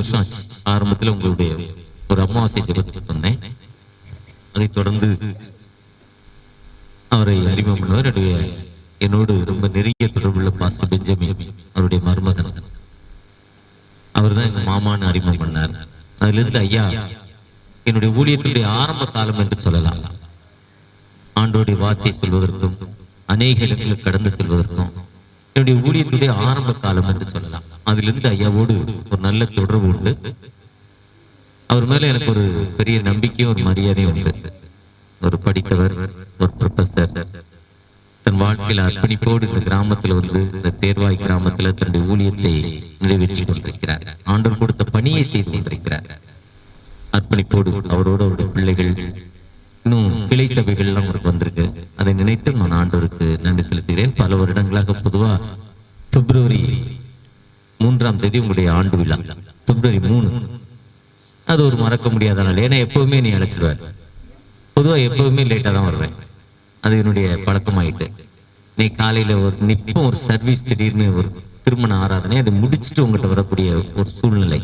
வருஷம் ஆச்சு ஆரம்பத்தில் உங்களுடைய ஒரு அமாவாசை ஜபத்துக்கு வந்தேன். அதைத் தொடர்ந்து அவரை அறிமுகம் பண்ணுவார் என்னுடைய என்னோடு ரொம்ப நெருங்கிய தொடர்புள்ள பாஸ்டர் பெஞ்சமின் அவருடைய மருமகன். அவர் தான் எங்க மாமான்னு அறிமுகம் பண்ணார். அதிலிருந்து ஐயா என்னுடைய ஊழியத்துடைய ஆரம்ப காலம் என்று சொல்லலாம். ஆண்டோடைய வார்த்தை சொல்வதற்கும் அநேக இடங்களுக்கு கடந்து செல்வதற்கும் என்னுடைய ஊழியத்துடைய ஆரம்ப காலம் என்று சொல்லலாம். அதிலிருந்து ஐயாவோடு ஒரு நல்ல தொடர்பு உண்டு. அவர் மேல எனக்கு ஒரு பெரிய நம்பிக்கையும் ஒரு மரியாதையும் உண்டு. ஒரு படித்தவர் ஒரு ப்ரொஃபஸர் தன் வாழ்க்கையில அர்ப்பணிப்போடு இந்த கிராமத்துல வந்து இந்த தேர்வாய் கிராமத்துல தன்னுடைய ஊழியத்தை நிறைவேற்றி கொண்டிருக்கிறார். ஆண்டவர் கொடுத்த பணியை செய்து கொண்டிருக்கிறார். அர்ப்பணிப்போடு அவரோடு அவருடைய பிள்ளைகள் இன்னும் கிளை சபைகள் எல்லாம் அவருக்கு வந்திருக்கு. அதை நினைத்து நான் ஆண்டவருக்கு நன்றி செலுத்துகிறேன். பல வருடங்களாக பொதுவா பிப்ரவரி மூன்றாம் தேதி உங்களுடைய ஆண்டு விழா பிப்ரவரி மூணு. அது ஒரு மறக்க முடியாத நாள். ஏன்னா எப்பவுமே நீ அழைச்சிடுவார் பொதுவாக எப்பவுமே லேட்டாக தான் வருவேன். அது என்னுடைய பழக்கமாயிட்டு. நீ காலையில் ஒரு நிப்பம் ஒரு சர்வீஸ் திடீர்னு ஒரு திருமண ஆராதனை அதை முடிச்சுட்டு உங்கள்கிட்ட வரக்கூடிய ஒரு சூழ்நிலை.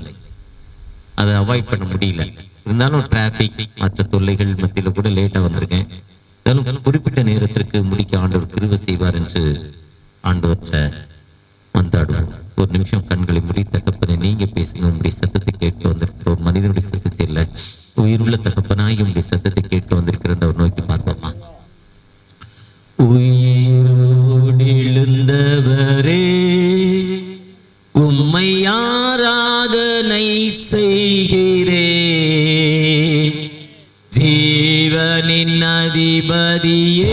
அதை அவாய்ட் பண்ண முடியல. இருந்தாலும் டிராஃபிக் மற்ற தொல்லைகள் மத்தியில் கூட லேட்டாக வந்திருக்கேன். இருந்தாலும் குறிப்பிட்ட நேரத்திற்கு முடிக்க ஆண்டவர் கிருவை செய்வார் என்று ஆண்டவற்றை வந்தாடுவார் ஒரு நிமிஷம் கண்களை முடி தகப்பனை நீங்க பேசுங்க. உங்களுடைய சத்தத்தை கேட்க வந்திருக்கிற ஒரு மனிதனுடைய சத்தத்தை இல்ல உயிருள்ள தகப்பனாய் உங்களுடைய சத்தத்தை கேட்க வந்திருக்கிற ஒரு நோக்கி பார்ப்போமா? உயிரோடிழுந்தவரே உம்மை ஆராதனை செய்கிறே. ஜீவனின் அதிபதியே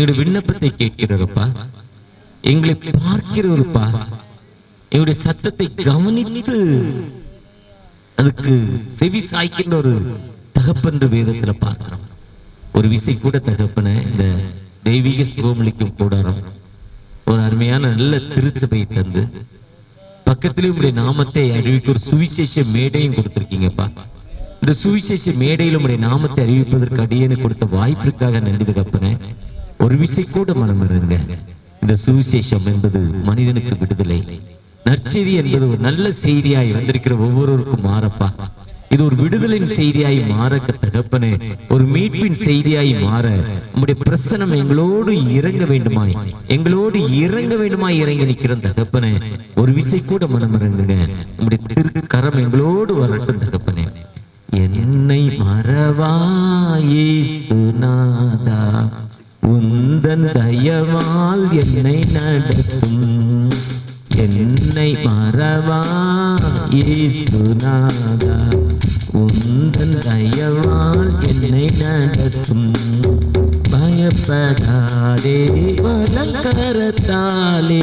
எங்களுடைய விண்ணப்பத்தை கேட்கிறப்பா எங்களை பார்க்கிறவருப்பா? எங்களுடைய சத்தத்தை கவனித்து அதுக்கு செவி சாய்க்கின்ற ஒரு தகப்பன்ற வேதத்துல பார்க்கிறோம். ஒரு விசை கூட தகப்பன இந்த தெய்வீக சுகமளிக்கும் கூடாரம் ஒரு அருமையான நல்ல திருச்சபை தந்து பக்கத்திலே உங்களுடைய நாமத்தை அறிவிக்க ஒரு சுவிசேஷ மேடையும் கொடுத்திருக்கீங்கப்பா. இந்த சுவிசேஷ மேடையில் உங்களுடைய நாமத்தை அறிவிப்பதற்கு அடியேன்னு கொடுத்த வாய்ப்பிற்காக நன்றி தகப்பனே. ஒரு விசை கூட மனம் இருங்க. இந்த சுவிசேஷம் என்பது மனிதனுக்கு விடுதலை. நற்செய்தி என்பது ஒரு நல்ல செய்தியாய் வந்திருக்கிற ஒவ்வொருவருக்கும் மாறப்பா. இது ஒரு விடுதலின் செய்தியாய் மாறக்க தகப்பனே ஒரு மீட்பின் செய்தியாய் மாற உங்களுடைய பிரசனம் எங்களோடு இறங்க வேண்டுமாய் எங்களோடு இறங்க வேண்டுமாய் இறங்கி நிற்கிற தகப்பனே. ஒரு விசை கூட மனம் இறங்குங்க உம்முடைய திருக்கரம் எங்களோடு வரட்டும் தகப்பனே. என்னை மறவாயேசுநாதா உந்தன் தயவால் என்னை நடத்தும். என்னை மறவா இயேசுநாதா. உந்தன் தயவால் என்னை நடத்தும். பயப்படாதே வலங்கரத்தாலே.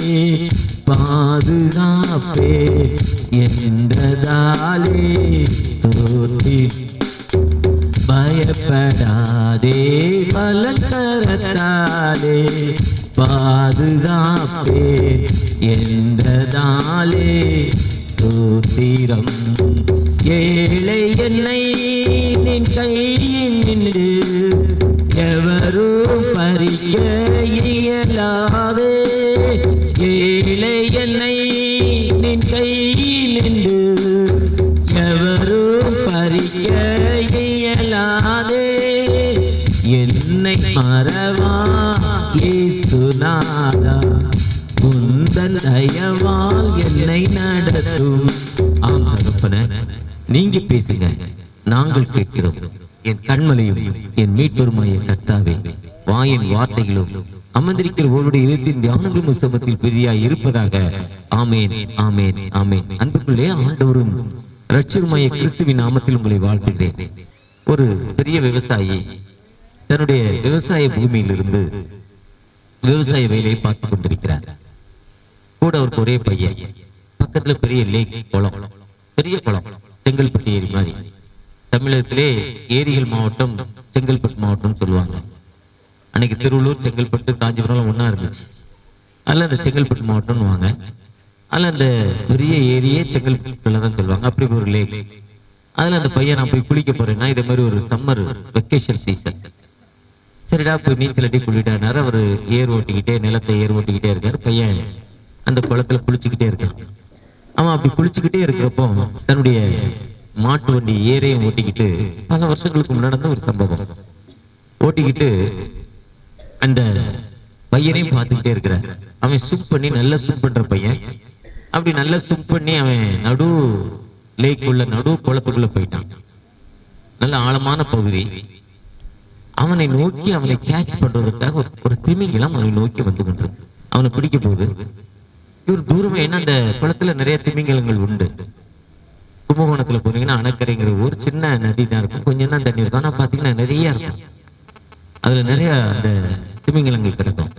பாதுகாப்பே என்றதாலே தோற்றி. பயப்படாதே பலங்கரத்தாலே பாதுகாப்பே என்றதாலே சூத்திரம். ஏழை என்னை நின் கையில் நின்று எவரும் பறிக்க இயலாதே. இயேசுநாதா உந்தன் தயவால் என்னை நடத்தும். ஆம் தகப்பன நீங்க பேசுங்க. நாங்கள் கேட்கிறோம். என் கண்மலையும் என் மீட்பெருமாய கர்த்தாவே வாயின் வார்த்தைகளும் அமர்ந்திருக்கிற ஒருவருடைய இருத்தின் தியானங்களும் உற்சவத்தில் பிரியாய் இருப்பதாக. ஆமேன் ஆமேன் ஆமேன். அன்புக்குள்ளே ஆண்டவரும் ரட்சருமாய கிறிஸ்துவின் நாமத்தில் உங்களை வாழ்த்துகிறேன். ஒரு பெரிய விவசாயி தன்னுடைய விவசாய பூமியிலிருந்து விவசாய வேலையை பார்த்து கொண்டிருக்கிறார். கூட அவருக்கு ஒரே பையன் பக்கத்துல பெரிய லேக் குளம். பெரிய குளம் செங்கல்பட்டு ஏரி மாதிரி. தமிழகத்திலே ஏரிகள் மாவட்டம் செங்கல்பட்டு மாவட்டம் சொல்லுவாங்க. அன்னைக்கு திருவள்ளூர் செங்கல்பட்டு காஞ்சிபுரம் ஒண்ணா இருந்துச்சு. அதில் அந்த செங்கல்பட்டு மாவட்டம்னு வாங்க அதில் அந்த பெரிய ஏரியே செங்கல்பட்டுல தான் சொல்லுவாங்க. அப்படி ஒரு லேக் அதில் அந்த பையன் நான் போய் குளிக்க போறேன்னா இதே மாதிரி ஒரு சம்மர் வெக்கேஷன் சீசன் சரிடா போய் நீச்சல் அடி குளிட்டானாரு அவர் ஏர் ஓட்டிக்கிட்டே நிலத்தை ஏர் ஓட்டிக்கிட்டே இருக்காரு பையன் அந்த குளத்துல குளிச்சுக்கிட்டே இருக்கான் அவன் அப்படி குளிச்சுக்கிட்டே இருக்கிறப்போ தன்னுடைய மாட்டு வண்டி ஏரையும் ஓட்டிக்கிட்டு பல வருஷங்களுக்கு முன்னாடி ஒரு சம்பவம். ஓட்டிக்கிட்டு அந்த பையனையும் பார்த்துக்கிட்டே இருக்கிறார். அவன் சுப் பண்ணி நல்லா சுப் பண்ற பையன். அப்படி நல்லா சுப் பண்ணி அவன் நடு லேக்குள்ள நடு குளத்துக்குள்ள போயிட்டான். நல்ல ஆழமான பகுதி. அவனை நோக்கி அவனை கேட்ச் பண்றதுக்காக ஒரு- திமிங்கிலம் அவனை நோக்கி வந்து கொண்டு அவனை பிடிக்க போகுது. இவர் தூரமா ஏன்னா அந்த குளத்துல நிறைய திமிங்கலங்கள் உண்டு. கும்பகோணத்துல போனீங்கன்னா அணக்கரைங்கிற ஒரு சின்ன நதி தான் இருக்கும். கொஞ்சம் தான் தண்ணி இருக்கும். ஆனா பாத்தீங்கன்னா நிறைய இருக்கும். அதுல நிறைய அந்த திமிங்கலங்கள் கிடக்கும்.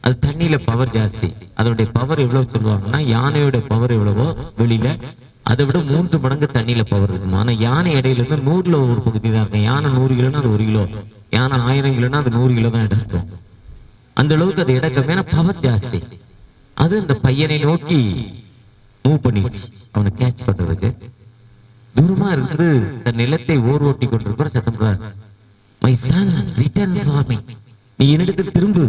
அது தண்ணியில பவர் ஜாஸ்தி. அதோடைய பவர் எவ்வளவு சொல்லுவாங்கன்னா யானையோட பவர் எவ்வளவோ வெளியில அதை விட மூன்று மடங்கு தண்ணியில பவர் இருக்கும்? ஆனா யானை இடையில இருந்து நூறுல ஒரு பகுதி தான் இருக்கும். யானை நூறு கிலோன்னா அது ஒரு கிலோ. ஏன்னா ஆயிரம் கிலோனா அது நூறு கிலோ தான் இடம் இருக்கும் அந்த அளவுக்கு அது இடம் கம்மி பவர் ஜாஸ்தி. அது அந்த பையனை நோக்கி மூவ் பண்ணிடுச்சு. அவனை கேட்ச் பண்றதுக்கு. தூரமா இருந்து தன் நிலத்தை ஓர் ஓட்டி கொண்டிருக்கிற சத்தம் my son return for me நீ என்னிடத்தில் திரும்பு.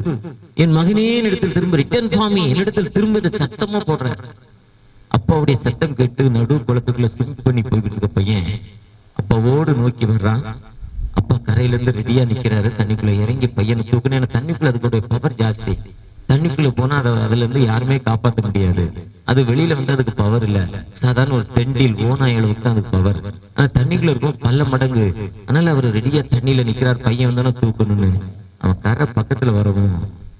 என் மகனே என்னிடத்தில் திரும்ப. ரிட்டர்ன் ஃபார் மீ என்னிடத்தில் திரும்ப என்று சத்தமா போடுற அப்பாவுடைய சத்தம் கேட்டு நடு குளத்துக்குள்ள ஸ்விம் பண்ணி போய்கிட்டு இருக்க பையன் அப்பாவோடு நோக்கி வர்றான். அப்பா கரையில இருந்து ரெடியா நிக்கிறாரு. தண்ணிக்குள்ள இறங்கி பையனை தூக்குனே ஏன்னா தண்ணிக்குள்ள அதுக்கு பவர் ஜாஸ்தி. தண்ணிக்குள்ள போனா அதை அதுல இருந்து யாருமே காப்பாற்ற முடியாது. அது வெளியில வந்து அதுக்கு பவர் இல்ல. சாதாரண ஒரு தெண்டில் ஓனாய் அளவுக்கு தான் அதுக்கு பவர் ஆனா தண்ணிக்குள்ள இருக்கும் பல்ல மடங்கு. அதனால அவர் ரெடியா தண்ணியில நிக்கிறார். பையன் வந்தானே தூக்கணும்னு? அவன் கரை பக்கத்துல வரவும்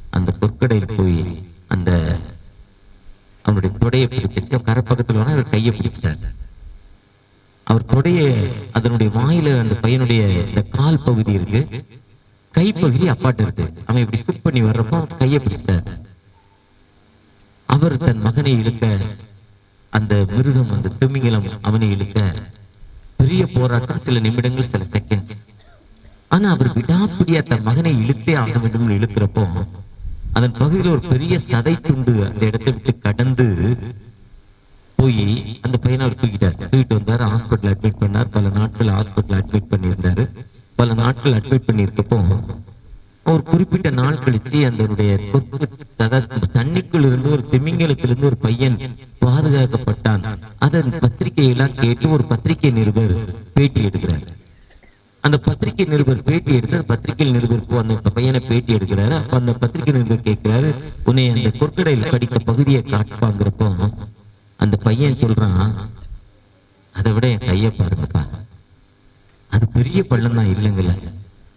அந்த பொற்கடையில் போய் அந்த அவனுடைய தொடையை பிடிச்சிருச்சு. அவன் கரை பக்கத்துல வர அவர் கையை பிடிச்சிட்டார். அவர் தொடைய அதனுடைய வாயில அந்த பையனுடைய இந்த கால் பகுதி இருக்கு. கைப்பகுதி அப்பாட்ட இருக்கு. அவன் இப்படி சுட் பண்ணி வர்றப்போ கையை பிடிச்சிட்டார். அவர் தன் மகனை இழுக்க அந்த மிருகம் அந்த திமிங்கலம் அவனை இழுக்க பெரிய போராட்டம் சில நிமிடங்கள் சில செகண்ட்ஸ் ஆனா அவர் விடாப்பிடியா தன் மகனை இழுத்தே ஆக வேண்டும் இழுக்கிறப்போ அதன் பகுதியில் ஒரு பெரிய சதை துண்டு அந்த இடத்தை விட்டு கடந்து போய் அந்த பையனை அவர் தூக்கிட்டார். தூக்கிட்டு வந்தார் ஹாஸ்பிட்டல் அட்மிட் பண்ணார். பல நாட்கள் ஹாஸ்பிட்டல் அட்மிட் பண்ணியிருந்தார். பல நாட்கள் அட்மிட் பண்ணியிருக்கப்போ ஒரு குறிப்பிட்ட நாள் கழிச்சு அதனுடைய கொக்கு தண்ணிக்குள் இருந்து ஒரு திமிங்கலத்திலிருந்து ஒரு பையன் பாதுகாக்கப்பட்டான். அதன் பத்திரிகையெல்லாம் கேட்டு ஒரு பத்திரிகை நிருபர் பேட்டி எடுக்கிறார். அந்த பத்திரிகை நிருபர் பேட்டி எடுத்து அந்த பத்திரிகை நிருபர் அந்த பையனை பேட்டி எடுக்கிறாரு. அப்ப அந்த பத்திரிகை நிருபர் கேட்கிறாரு உன்னை அந்த கொற்கடையில் கடித்த பகுதியை காட்டுப்பாங்கிறப்போ அந்த பையன் சொல்றான் அதை விட என் கையை பாருங்கப்பா. அது பெரிய பள்ளம் தான் இல்லைங்கல்ல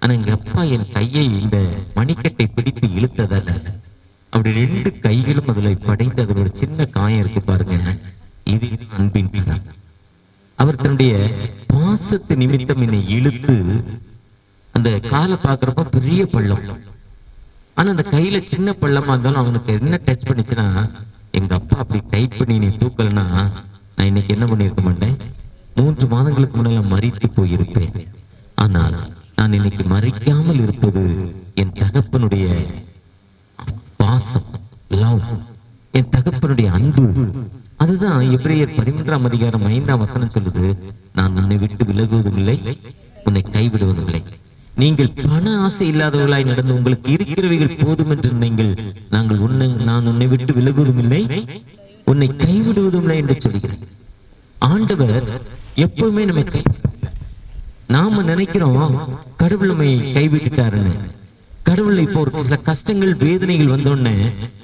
ஆனா எங்க அப்பா என் கையை இந்த மணிக்கட்டை பிடித்து இழுத்ததால அப்படி ரெண்டு கைகளும் அதுல படைந்து அதோட சின்ன காயம் இருக்கு பாருங்க. இது அன்பின் கரம். அவர் தன்னுடைய பாசத்து நிமித்தம் என்னை இழுத்து அந்த காலை பாக்குறப்ப பெரிய பள்ளம். ஆனா அந்த கையில சின்ன பள்ளமா இருந்தாலும் அவனுக்கு என்ன டச் பண்ணுச்சுன்னா எங்க அப்பா அப்படி டைட் பண்ணி நீ தூக்கலன்னா நான் இன்னைக்கு என்ன பண்ணியிருக்க மாட்டேன்? மூன்று மாதங்களுக்கு முன்னால மறித்து போயிருப்பேன். ஆனால் நான் இன்னைக்கு மறிக்காமல் இருப்பது என் தகப்பனுடைய பாசம் லவ் என் தகப்பனுடைய அன்பு. அதுதான் எபிரேயர் பதிமூன்றாம் அதிகாரம் ஐந்தாம் வசனம் சொல்லுது நான் உன்னை விட்டு விலகுவதும் இல்லை உன்னை கைவிடுவதும் இல்லை. நீங்கள் பண ஆசை இல்லாதவர்களாய் நடந்து உங்களுக்கு இருக்கிறவைகள் போதும் என்று நீங்கள் நாங்கள் உன்னை நான் உன்னை விட்டு விலகுவதும் இல்லை உன்னை கைவிடுவதும் இல்லை என்று சொல்கிறேன் ஆண்டவர் எப்பவுமே நம்மை கை நாம நினைக்கிறோம் கடவுள் நம்மை கைவிட்டுட்டாருன்னு. கடவுள் இப்போ ஒரு சில கஷ்டங்கள் வேதனைகள் வந்தோடனே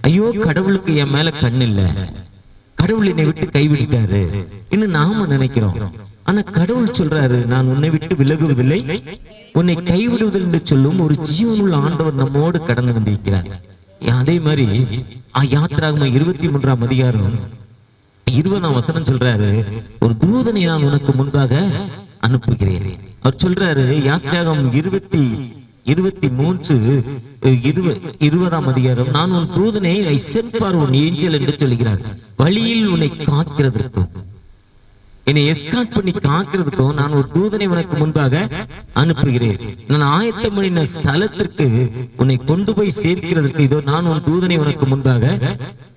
ஐயோ கடவுளுக்கு என் மேல கண் இல்லை. கடவுள் என்னை விட்டு கைவிட்டுட்டாரு. இன்னும் நாம நினைக்கிறோம். ஆனா கடவுள் சொல்றாரு நான் உன்னை விட்டு விலகுவதில்லை. உன்னை கைவிடுவதில் என்று சொல்லும் ஒரு ஜீவனுள்ள ஆண்டவர் நம்மோடு கடந்து வந்திருக்கிறார். அதே மாதிரி ஆ, இருபத்தி மூன்றாம் அதிகாரம் இருபதாம் வசனம் சொல்றாரு ஒரு தூதனை நான் உனக்கு முன்பாக அனுப்புகிறேன். அவர் சொல்றாரு யாத்திராகம் இருபத்தி இருபத்தி மூன்று இருவ இருபதாம் அதிகாரம் நான் உன் தூதனை ஐ சென்ட் ஃபார் உன் ஏஞ்சல் என்று சொல்கிறார். வழியில் உன்னை காக்கிறதற்கும் என்னை எஸ்காட் பண்ணி காக்கிறதுக்கும் நான் ஒரு தூதனை உனக்கு முன்பாக அனுப்புகிறேன். நான் ஆயத்தம் பண்ணின ஸ்தலத்திற்கு உன்னை கொண்டு போய் சேர்க்கிறதுக்கு இதோ நான் உன் தூதனை உனக்கு முன்பாக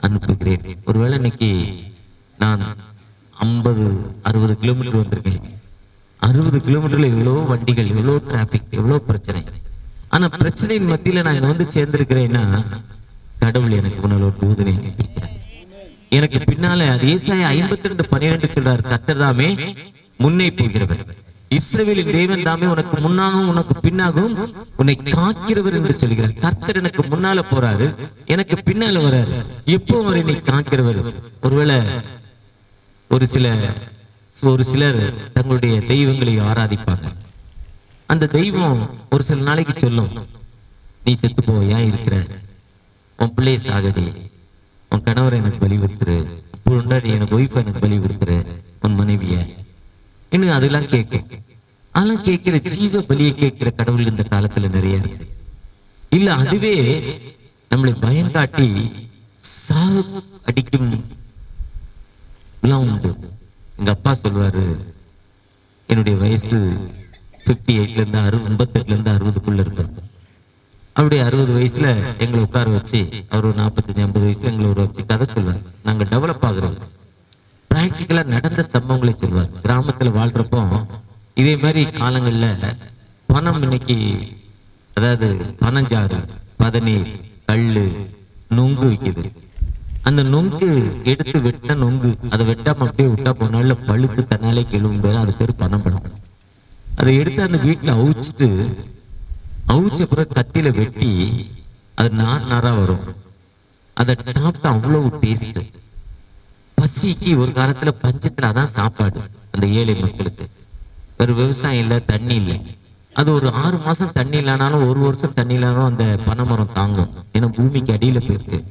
அனுப்புகிறேன். ஒருவேளை இன்னைக்கு நான் ஐம்பது அறுபது கிலோமீட்டர் வந்திருக்கேன். அறுபது கிலோமீட்டர்ல எவ்வளோ வண்டிகள் எவ்வளோ டிராபிக் எவ்வளோ பிரச்சனை. ஆனா பிரச்சனையின் மத்தியில நான் இங்க வந்து சேர்ந்திருக்கிறேன்னா கடவுள் எனக்கு முன்னால் ஒரு தூதனை அனுப்பியிருக்கிறேன் எனக்கு பின்னால அது ஏசாய ஐம்பத்தி ரெண்டு பன்னிரெண்டு சொல்றார் கத்தர் தாமே முன்னே போகிறவர். இஸ்ரவேலின் தேவன் தாமே உனக்கு முன்னாகவும் உனக்கு பின்னாகவும் உன்னை காக்கிறவர் என்று சொல்கிறார். கர்த்தர் எனக்கு முன்னால போறாரு எனக்கு பின்னால வராரு. எப்போ அவர் என்னை காக்கிறவர்? ஒருவேளை ஒரு சில ஒரு சிலர் தங்களுடைய தெய்வங்களை ஆராதிப்பாங்க. அந்த தெய்வம் ஒரு சில நாளைக்கு சொல்லும் நீ செத்து போ ஏன் இருக்கிற? உன் பிள்ளைய சாகடி. உன் கணவரை எனக்கு பலி கொடுத்துரு. பொண்டாடி எனக்கு ஒய்ஃப் எனக்கு பலி கொடுத்துரு. உன் மனைவிய. இன்னும் அதெல்லாம் கேட்கும் அதெல்லாம் கேட்கிற ஜீவ பலியை கேட்கிற கடவுள் இந்த காலத்துல நிறைய இருக்கு. இல்ல அதுவே நம்மளை பயம் காட்டி சாக அடிக்கும் எல்லாம் உண்டு. எங்க அப்பா சொல்வாரு என்னுடைய வயசு பிப்டி எயிட்ல இருந்து அறுபது எண்பத்தெட்டுல இருந்து அறுபதுக்குள்ள இருக்காங்க அவருடைய அறுபது வயசுல எங்களை உட்கார வச்சு அவர் ஒரு நாற்பத்தஞ்சு ஐம்பது வயசுல எங்களை ஒரு வச்சு கதை சொல்லுவார். நாங்க டெவலப் ஆகுறது. பிராக்டிக்கலா நடந்த சம்பவங்களை சொல்வார் கிராமத்துல வாழ்றப்போ இதே மாதிரி காலங்கள்ல பணம் இன்னைக்கு அதாவது பனஞ்சாறு பதநீர் கல் நொங்கு விற்கிது அந்த நொங்கு எடுத்து வெட்ட நொங்கு அதை வெட்டாம அப்படியே விட்டா போனால நாள்ல பழுத்து தன்னாலே கெழுவும் அது பேர் பணம் பணம். அதை எடுத்து அந்த வீட்டுல அவிச்சிட்டு அவிச்ச பிறகு கத்தியில வெட்டி அது நார் நாரா வரும். அதை சாப்பிட்டா அவ்வளவு டேஸ்ட் பசிக்கு ஒரு காலத்துல பஞ்சத்துல அதான் சாப்பாடு அந்த ஏழை மக்களுக்கு. ஒரு விவசாயம் இல்ல தண்ணி இல்லை. அது ஒரு ஆறு மாசம் தண்ணி இல்லைனாலும் ஒரு வருஷம் தண்ணி இல்லைனாலும் அந்த பனைமரம் தாங்கும். ஏன்னா பூமிக்கு அடியில போயிருக்கு.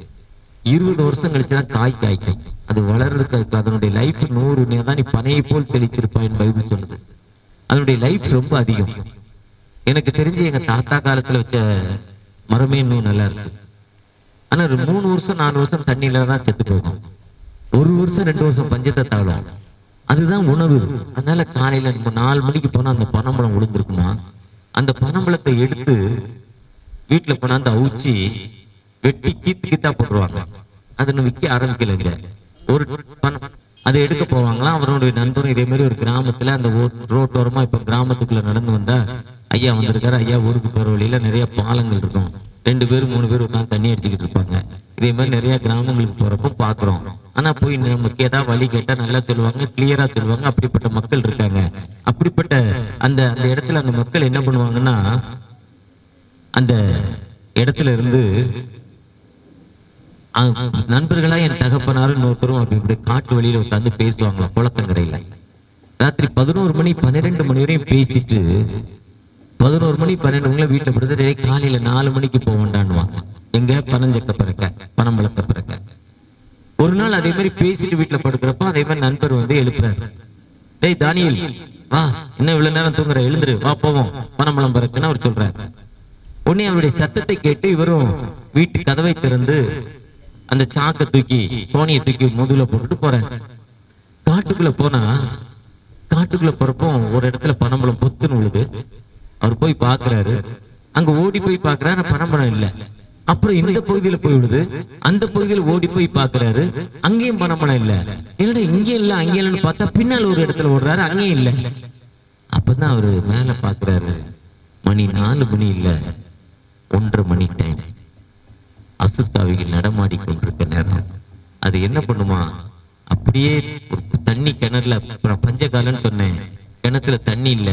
இருபது வருஷம் கழிச்சுதான் காய் காய்க்கும். அது வளர்றதுக்கு அதுக்கு அதனுடைய லைஃப் நூறு நீ தான் நீ பனையை போல் செழித்திருப்பாயின் பைபிள் சொல்லுது. அதனுடைய லைஃப் ரொம்ப அதிகம். எனக்கு தெரிஞ்சு எங்க தாத்தா காலத்துல வச்ச மரமே இன்னும் நல்லா இருக்கு. ஆனா ஒரு மூணு வருஷம் நாலு வருஷம் தண்ணியில தான் செத்து போகும். ஒரு வருஷம் ரெண்டு வருஷம் பஞ்சத்தை தாழும். அதுதான் உணவு. அதனால காலையில நம்ம நாலு மணிக்கு போனா அந்த பனம்பழம் விழுந்திருக்குமா அந்த பனம்பழத்தை எடுத்து வீட்டுல கொண்டாந்து அவிச்சு வெட்டி கீத்து கீத்தா போட்டுருவாங்க. அது விற்க ஆரம்பிக்கலைங்க ஒரு பணம். அதை எடுக்க போவாங்களாம். அவருடைய நண்பரும் இதே மாதிரி ஒரு கிராமத்துல அந்த ரோட்டோரமா இப்ப கிராமத்துக்குள்ள நடந்து வந்தா ஐயா வந்திருக்காரு. ஐயா ஊருக்கு போற வழியில நிறைய பாலங்கள் இருக்கும். ரெண்டு பேரும் மூணு பேர் உட்காந்து தண்ணி அடிச்சுக்கிட்டு இருப்பாங்க. இதே மாதிரி நிறைய கிராமங்களுக்கு போறப்போ பாக்குறோம். ஆனா போய் நமக்கு ஏதாவது வழி கேட்டா நல்லா சொல்லுவாங்க கிளியராக சொல்லுவாங்க. அப்படிப்பட்ட மக்கள் இருக்காங்க. அப்படிப்பட்ட அந்த அந்த இடத்துல அந்த மக்கள் என்ன பண்ணுவாங்கன்னா அந்த இடத்துல இருந்து நண்பர்களா என் தகப்பனாரும் இன்னொருத்தரும் அப்படி இப்படி காட்டு வழியில உட்காந்து பேசுவாங்க குளத்தங்கரையில. ராத்திரி பதினோரு மணி பன்னிரெண்டு மணி வரையும் பேசிட்டு பதினோரு மணி பன்னெண்டு மணில வீட்டுல படுத்து காலையில நாலு மணிக்கு போக எங்க? பனஞ்சக்க பிறக்க பணம் வளர்த்த பிறக்க ஒரு நாள் அதே மாதிரி பேசிட்டு வீட்டுல படுக்கிறப்ப அதே மாதிரி நண்பர் வந்து எழுப்புறாரு. டேய் தானியல் வா இன்னும் இவ்வளவு நேரம் தூங்குற எழுந்துரு வா போவோம். பனம்பழம் பிறக்குன்னு அவர் சொல்றாரு. உடனே அவருடைய சத்தத்தை கேட்டு இவரும் வீட்டு கதவை திறந்து அந்த சாக்கை தூக்கி தோணியை தூக்கி முதுகுல போட்டுட்டு போறாரு. காட்டுக்குள்ள போனா காட்டுக்குள்ள போறப்போ ஒரு இடத்துல பனம்பழம் பொத்துன்னு உழுது. அவர் போய் பார்க்கிறாரு. அங்க ஓடி போய் பார்க்கறாரு பனம்பழம் இல்ல. அப்புறம் இந்த பகுதியில போய் விடுது அந்த பகுதியில ஓடி போய் பாக்குறாரு அங்கேயும் பனம்பழம் இல்ல. என்னடா இங்க இல்ல அங்க இல்லன்னு பார்த்தா பின்னால் ஒரு இடத்துல ஓடுறாரு அங்கேயும் இல்ல. அப்பதான் அவரு மேல பாக்குறாரு மணி நாலு மணி இல்ல ஒன்றரை மணி டைம் அசுத்தாவிகள் நடமாடி கொண்டிருக்க நேரம். அது என்ன பண்ணுமா? அப்படியே தண்ணி கிணறுல பஞ்சகாலன்னு சொன்னேன். கிணத்துல தண்ணி இல்ல.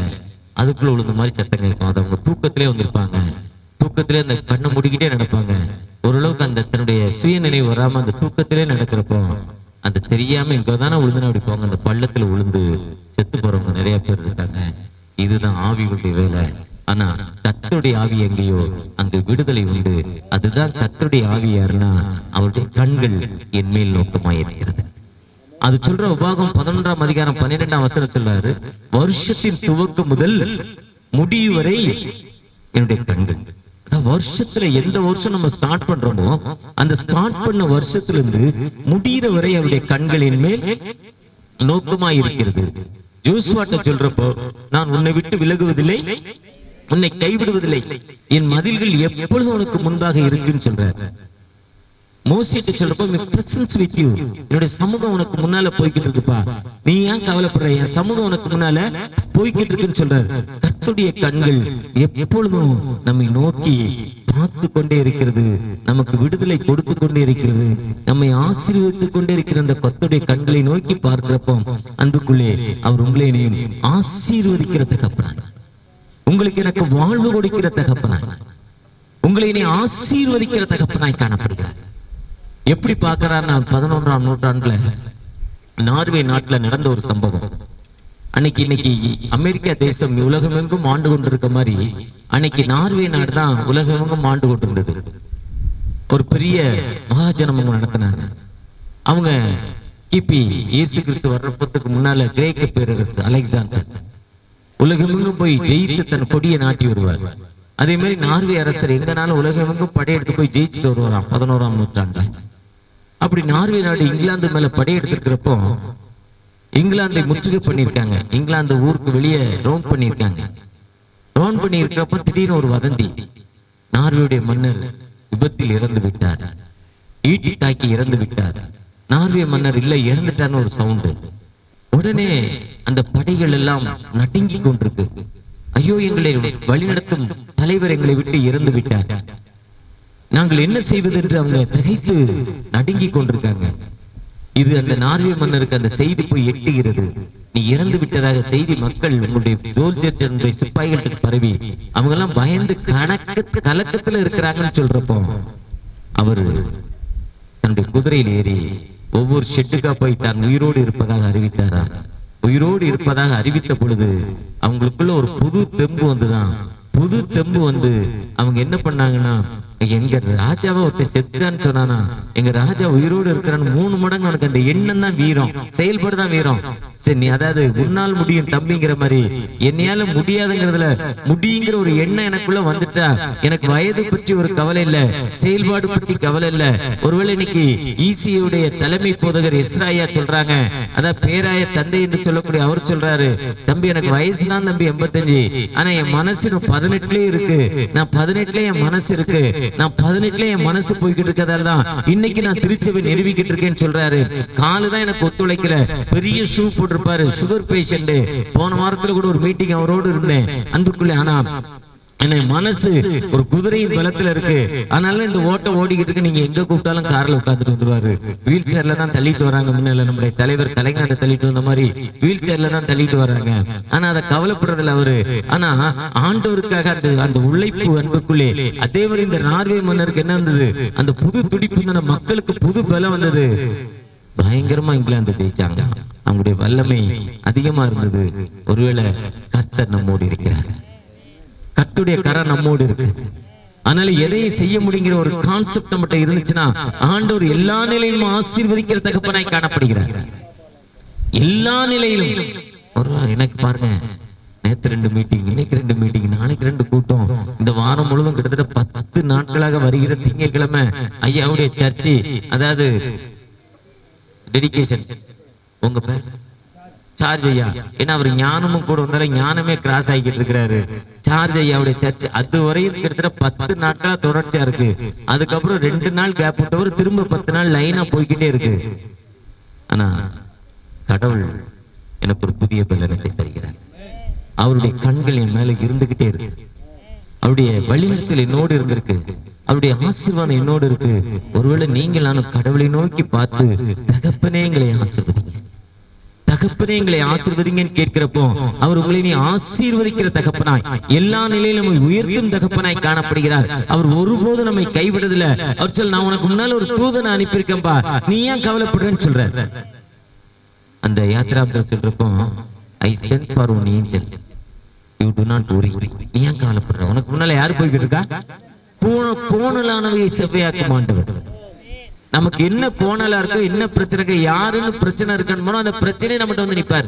அதுக்குள்ள விழுந்த மாதிரி சத்தம் கேட்கும். அது அவங்க தூக்கத்திலே வந்திருப்பாங்க. தூக்கத்திலே அந்த கண்ணை மூடிக்கிட்டே நடப்பாங்க. ஓரளவுக்கு அந்த தன்னுடைய சுயநிலை வராம அந்த தூக்கத்திலே நடக்கிறப்போ அந்த தெரியாம இங்க தானே விழுந்துன்னு அப்படி போவாங்க. அந்த பள்ளத்துல விழுந்து செத்து போறவங்க நிறைய பேர் இருக்காங்க. இதுதான் ஆவிகளுடைய வேலை. ஆனா கத்தருடைய ஆவி எங்கேயோ அங்கு விடுதலை உண்டு. அதுதான் கத்தருடைய ஆவி யாருன்னா அவருடைய கண்கள் என் மேல் நோக்கமாய் அது சொல்ற உபாகம் பதினொன்றாம் அதிகாரம் பன்னிரெண்டாம் வசனம் சொல்றாரு வருஷத்தின் துவக்கம் முதல் முடிவு வரை என்னுடைய கண்டு வருஷத்துல எந்த வருஷம் நம்ம ஸ்டார்ட் பண்றோமோ அந்த ஸ்டார்ட் பண்ண வருஷத்துல இருந்து முடிகிற வரை அவருடைய கண்களின் மேல் நோக்கமாய் இருக்கிறது. ஜோஸ்வாட்ட சொல்றப்போ நான் உன்னை விட்டு விலகுவதில்லை உன்னை கைவிடுவதில்லை. என் மதில்கள் எப்பொழுதும் உனக்கு முன்பாக இருக்குன்னு சொல்றாரு. மோசிட்டு சொல்றப்போ பிரசன்ஸ் வித் யூ என்னுடைய சமூகம் உனக்கு முன்னால போய்கிட்டு இருக்குப்பா. நீ ஏன் கவலைப்படுற? என் சமூகம் உனக்கு முன்னால போய்கிட்டு இருக்குன்னு சொல்றாரு. கத்துடைய கண்கள் எப்பொழுதும் நம்மை நோக்கி பார்த்து கொண்டே இருக்கிறது. நமக்கு விடுதலை கொடுத்து கொண்டே இருக்கிறது. நம்மை ஆசீர்வதித்துக் கொண்டே இருக்கிற அந்த கர்த்தருடைய கண்களை நோக்கி பார்க்கிறப்போ அன்புக்குள்ளே அவர் உங்களை என்னையும் ஆசீர்வதிக்கிற தகப்பனாய் உங்களுக்கு எனக்கு வாழ்வு கொடுக்கிற தகப்பனாய் உங்களை நீ ஆசீர்வதிக்கிற தகப்பனாய் காணப்படுகிறார். எப்படி பார்க்கறாருன்னா பதினொன்றாம் நூற்றாண்டுல நார்வே நாட்டுல நடந்த ஒரு சம்பவம். அன்னைக்கு இன்னைக்கு அமெரிக்கா தேசம் உலகமெங்கும் ஆண்டு கொண்டிருக்க மாதிரி அன்னைக்கு நார்வே நாடு தான் உலகமெங்கும் ஆண்டு கொண்டிருந்தது. ஒரு பெரிய மகாஜனம் அவங்க நடத்தினாங்க. அவங்க கிபி இயேசு கிறிஸ்து வர்றப்பத்துக்கு முன்னால கிரேக்க பேரரசு அலெக்சாண்டர். உலகமெங்கும் போய் ஜெயித்து தன் கொடியை நாட்டி வருவார். அதே மாதிரி நார்வே அரசர் எங்கனாலும் உலகமெங்கும் படையெடுத்து போய் ஜெயிச்சுட்டு வருவாராம் பதினோராம் நூற்றாண்டுல. அப்படி நார்வே நாடு இங்கிலாந்து மேல படையெடுத்திருக்கிறப்போ இங்கிலாந்தை முற்றுகை பண்ணியிருக்காங்க. இங்கிலாந்து ஊருக்கு வெளியே ரோம் பண்ணியிருக்காங்க. ரோம் பண்ணியிருக்கிறப்ப திடீர்னு ஒரு வதந்தி. நார்வேயுடைய மன்னர் விபத்தில் இறந்து விட்டார். ஈட்டி தாக்கி இறந்து விட்டார். நார்வே மன்னர் இல்லை இறந்துட்டான்னு ஒரு சவுண்டு. உடனே அந்த படைகள் எல்லாம் நடுங்கி கொண்டிருக்கு. ஐயோ எங்களை வழிநடத்தும் தலைவர் எங்களை விட்டு இறந்து விட்டார். நாங்கள் என்ன செய்வது என்று அவங்க திகைத்து நடுங்கி கொண்டிருக்காங்க. இது அந்த நார்வே மன்னருக்கு அந்த செய்தி போய் எட்டுகிறது. நீ இறந்து விட்டதாக செய்தி மக்கள் உங்களுடைய சோல்ஜர் சிப்பாய்களுக்கு பரவி அவங்க எல்லாம் பயந்து கணக்க கலக்கத்துல இருக்கிறாங்கன்னு சொல்றப்போ அவர் தன்னுடைய குதிரையில் ஏறி ஒவ்வொரு ஷெட்டுக்கா போய் தான் உயிரோடு இருப்பதாக அறிவித்தாரா? உயிரோடு இருப்பதாக அறிவித்த பொழுது அவங்களுக்குள்ள ஒரு புது தெம்பு வந்துதான். புது தெம்பு வந்து அவங்க என்ன பண்ணாங்கன்னா எங்க ராஜாவை ஒருத்தன் செத்தான்னு சொன்னானா? எங்க ராஜா உயிரோடு இருக்கிறான்னு மூணு மடங்கு உனக்கு அந்த எண்ணம் தான் வீரம். செயல்பாடுதான் வீரம். சரி நீ அதாவது உன்னால் முடியும் தம்பிங்கிற மாதிரி. என்னையால முடியாதுங்கிறதுல முடியுங்கிற ஒரு எண்ணம் எனக்குள்ள வந்துட்டா. எனக்கு வயது பற்றி ஒரு கவலை இல்ல. செயல்பாடு பற்றி கவலை இல்ல. ஒருவேளை இன்னைக்கு ஈசியுடைய தலைமை போதகர் இஸ்ராயா சொல்றாங்க. அதான் பேராய தந்தை என்று சொல்லக்கூடிய அவர் சொல்றாரு. தம்பி எனக்கு வயசு தான் தம்பி எண்பத்தஞ்சு. ஆனா என் மனசு பதினெட்டுலயே இருக்கு. நான் பதினெட்டுல என் மனசு இருக்கு. நான் பதினெட்டுல என் மனசு போய்கிட்டு இருக்கதால தான் இன்னைக்கு நான் திருச்சபை நிரூபிக்கிட்டு இருக்கேன்னு சொல்றாரு. காலு தான் எனக்கு ஒத்துழைக்கல. பெரிய ஷூ போட்டிருப்பாரு சுகர் பேஷண்ட் போன வாரத்துல கூட ஒரு மீட்டிங் அவரோடு இருந்தேன். அன்புக்குள்ளே ஆனா மனசு ஒரு குதிரையின் பலத்துல இருக்கு. அதனால இந்த ஓட்டம் ஓடிக்கிட்டு இருக்கு நீங்க எங்க கூப்பிட்டாலும் கார்ல உட்காந்துட்டு வந்துருவாரு. வீல் சேர்ல தான் தள்ளிட்டு வராங்க முன்னால நம்முடைய தலைவர் கலைஞரை தள்ளிட்டு வந்த மாதிரி வீல் சேர்ல தான் தள்ளிட்டு வராங்க. ஆனா அதை கவலைப்படுறதுல அவரு. ஆனா ஆண்டவருக்காக அந்த அந்த உழைப்பு அன்புக்குள்ளே அதே மாதிரி இந்த நார்வே மன்னருக்கு என்ன இருந்தது அந்த புது துடிப்பு மக்களுக்கு புது பலம் வந்தது. பயங்கரமா இங்கிலாந்து ஜெயிச்சாங்க. அவங்களுடைய வல்லமை அதிகமா இருந்தது. ஒருவேளை கர்த்தர் நம்மோடு இருக்கிறார். கத்துடைய கரம் நம்மோடு இருக்கு. அதனால எதையும் செய்ய முடியுங்கிற ஒரு கான்செப்ட் நம்மகிட்ட இருந்துச்சுன்னா ஆண்டவர் எல்லா நிலையிலும் ஆசீர்வதிக்கிற தகப்பனாய் காணப்படுகிறார். எல்லா நிலையிலும். ஒரு எனக்கு பாருங்க நேத்து ரெண்டு மீட்டிங் இன்னைக்கு ரெண்டு மீட்டிங் நாளைக்கு ரெண்டு கூட்டம். இந்த வாரம் முழுவதும் கிட்டத்தட்ட பத்து நாட்களாக வருகிற திங்கட்கிழமை ஐயாவுடைய சர்ச்சு அதாவது டெடிகேஷன் உங்க பேர்? சார்ஜ் ஐயா. ஏன்னா அவர் ஞானமும் கூட வந்தால ஞானமே கிராஸ் ஆகிட்டு இருக்கிறாரு. சார்ஜ் ஐயாவுடைய சர்ச் அது வரையும் கிட்டத்தட்ட பத்து நாட்களா தொடர்ச்சியா இருக்கு. அதுக்கப்புறம் ரெண்டு நாள் கேப் விட்டவர் திரும்ப பத்து நாள் லைனா போய்கிட்டே இருக்கு. ஆனா கடவுள் எனக்கு ஒரு புதிய பலனத்தை தருகிறார். அவருடைய கண்கள் என் மேல இருந்துகிட்டே இருக்கு. அவருடைய வழிநடத்தல் என்னோடு இருந்திருக்கு. அவருடைய ஆசீர்வாதம் என்னோடு இருக்கு. ஒருவேளை நீங்கள் நானும் கடவுளை நோக்கி பார்த்து தகப்பனே எங்களை ஆசிர்வதி தகப்பனே எங்களை ஆசீர்வதிங்கன்னு கேட்கிறப்போ அவர் உங்களை நீ ஆசீர்வதிக்கிற தகப்பனாய் எல்லா நிலையிலும் நம்மை உயர்த்தும் தகப்பனாய் காணப்படுகிறார். அவர் ஒருபோது நம்மை கைவிடுறதில்ல அவர் சொல் நான் உனக்கு முன்னால் ஒரு தூதனை அனுப்பியிருக்கேன்பா. நீ ஏன் கவலைப்படுறேன்னு சொல்ற? அந்த யாத்திராபுரம் சொல்றப்போ I send for one angel you do not worry நீ ஏன் கவலைப்படுற? உனக்கு முன்னால யார் போய்கிட்டு இருக்கா? போன கோணலானவை செவ்வையாக்கும் ஆண்டவர். நமக்கு என்ன கோணலா இருக்கோ என்ன பிரச்சனைக்கு யாருன்னு பிரச்சனை இருக்கணுமோ அந்த பிரச்சனையை நம்மகிட்ட வந்து நிப்பாரு.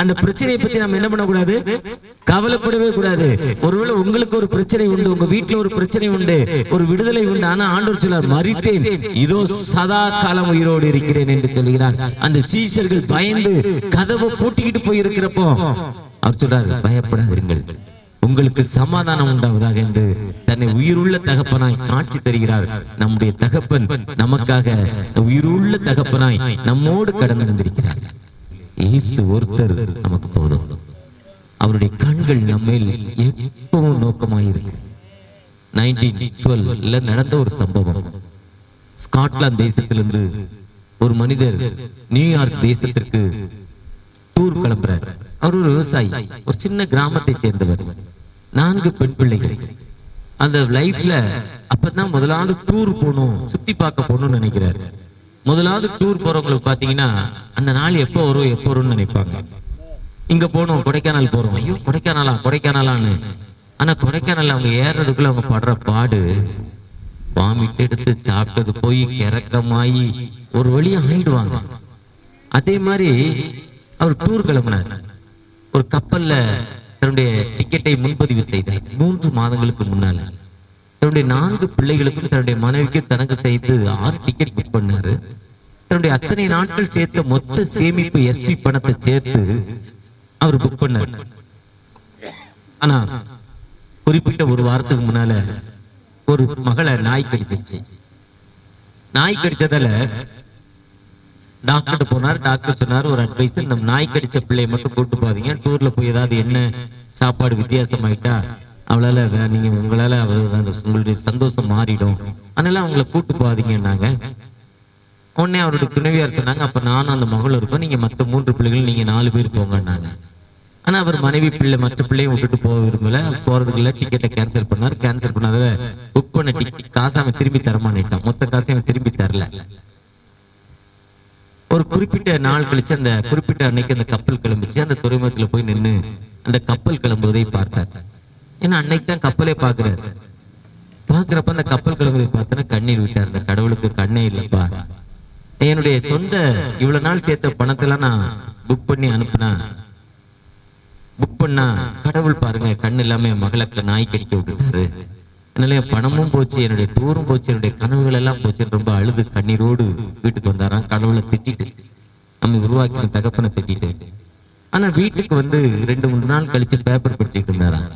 அந்த பிரச்சனையை பத்தி நம்ம என்ன பண்ணக்கூடாது? கவலைப்படவே கூடாது. ஒருவேளை உங்களுக்கு ஒரு பிரச்சனை உண்டு உங்க வீட்டுல ஒரு பிரச்சனை உண்டு ஒரு விடுதலை உண்டு ஆனா ஆண்டோர் சொல்லார் மறித்தேன் இதோ சதா காலம் உயிரோடு இருக்கிறேன் என்று சொல்கிறார். அந்த சீசர்கள் பயந்து கதவை பூட்டிக்கிட்டு போயிருக்கிறப்போ அவர் சொல்றாரு பயப்படாதீர்கள். உங்களுக்கு சமாதானம் உண்டாவதாக என்று தன்னை உயிருள்ள தகப்பனாய் காட்சி தருகிறார். நம்முடைய தகப்பன் நமக்காக உயிருள்ள தகப்பனாய் நம்மோடு கடந்து வந்திருக்கிறார். இயேசு ஒருத்தர் நமக்கு போதும். அவருடைய கண்கள் நம்மேல் எப்பவும் நோக்கமாயிருக்கு. நைன்டீன் நடந்த ஒரு சம்பவம். ஸ்காட்லாந்து தேசத்திலிருந்து ஒரு மனிதர் நியூயார்க் தேசத்திற்கு டூர் கிளம்புறார். அவர் ஒரு விவசாயி ஒரு சின்ன கிராமத்தை சேர்ந்தவர். நான்கு பெண் பிள்ளைகள். அந்த லைஃப்ல அப்பதான் முதலாவது டூர் போகணும் சுத்தி பார்க்க போகணும்னு நினைக்கிறாரு. முதலாவது டூர் போறவங்களுக்கு பாத்தீங்கன்னா அந்த நாள் எப்போ வரும் எப்போ வரும்னு நினைப்பாங்க. இங்க போனோம் கொடைக்கானல் போறோம். ஐயோ கொடைக்கானலா கொடைக்கானலான்னு. ஆனா கொடைக்கானல் அவங்க ஏறதுக்குள்ள அவங்க படுற பாடு வாமிட் எடுத்து சாப்பிட்டது போய் கிறக்கமாயி ஒரு வழியா ஆயிடுவாங்க. அதே மாதிரி அவர் டூர் கிளம்புனார். ஒரு கப்பல்ல தன்னுடைய டிக்கெட்டை முன்பதிவு செய்தார். மூன்று மாதங்களுக்கு முன்னால. தன்னுடைய நான்கு பிள்ளைகளுக்கும் தன்னுடைய மனைவிக்கு தனக்கு செய்து ஆறு டிக்கெட் புக் பண்ணாரு. தன்னுடைய அத்தனை நாட்கள் சேர்த்த மொத்த சேமிப்பு எஸ்பி பணத்தை சேர்த்து அவர் புக் பண்ணார். ஆனா குறிப்பிட்ட ஒரு வாரத்துக்கு முன்னால ஒரு மகளை நாய் கடிச்சிச்சு. நாய் கடிச்சதால டாக்டர் போனார் டாக்டர் சொன்னார் ஒரு அட்வைஸ் இந்த நாய் கடிச்ச பிள்ளையை மட்டும் கூட்டு போகாதீங்க. டூர்ல போய் ஏதாவது என்ன சாப்பாடு வித்தியாசமாயிட்டா அவளால நீங்க உங்களால உங்களுடைய சந்தோஷம் மாறிடும். அதனால அவங்கள கூட்டு போகாதீங்கன்னாங்க. உடனே அவருடைய துணைவியார் சொன்னாங்க அப்ப நானும் அந்த மகளும் இருக்கோம். நீங்க மத்த மூன்று பிள்ளைகள் நீங்க நாலு பேர் போங்கன்னாங்க. ஆனா அவர் மனைவி பிள்ளை மற்ற பிள்ளையும் விட்டுட்டு போக விரும்பல. போறதுக்குள்ள டிக்கெட்டை கேன்சல் பண்ணார். கேன்சல் பண்ணாத புக் பண்ண டிக்கெட் காசை அவன் திரும்பி தரமானிட்டான் மொத்த காசையும் அவன் திரும்பி தரல. ஒரு குறிப்பிட்ட நாள் கழிச்சு அந்த குறிப்பிட்ட அன்னைக்கு அந்த கப்பல் கிளம்பிச்சு அந்த துறைமுகத்துல போய் நின்னு அந்த கப்பல் கிளம்புவதை பார்த்தார். ஏன்னா அன்னைக்கு தான் கப்பலே பாக்குறாரு பாக்குறப்ப அந்த கப்பல் கிளம்புவதை பார்த்தோன்னா கண்ணீர் விட்டார். அந்த கடவுளுக்கு கண்ணே இல்லைப்பா. என்னுடைய சொந்த இவ்வளவு நாள் சேர்த்த பணத்தெல்லாம் நான் புக் பண்ணி அனுப்புனா புக் பண்ணா கடவுள் பாருங்க கண் இல்லாம என் மகளை நாய் கடிக்க விட்டுட்டாரு. அதனால என் பணமும் போச்சு என்னுடைய டூரும் போச்சு என்னுடைய கனவுகள் எல்லாம் போச்சுன்னு ரொம்ப அழுது கண்ணீரோடு வீட்டுக்கு வந்தாராம் கடவுளை திட்டிட்டு நம்ம உருவாக்கின தகப்பனை திட்டிட்டு. ஆனா வீட்டுக்கு வந்து ரெண்டு மூணு நாள் கழிச்சு பேப்பர் படிச்சுட்டு இருந்தாராம்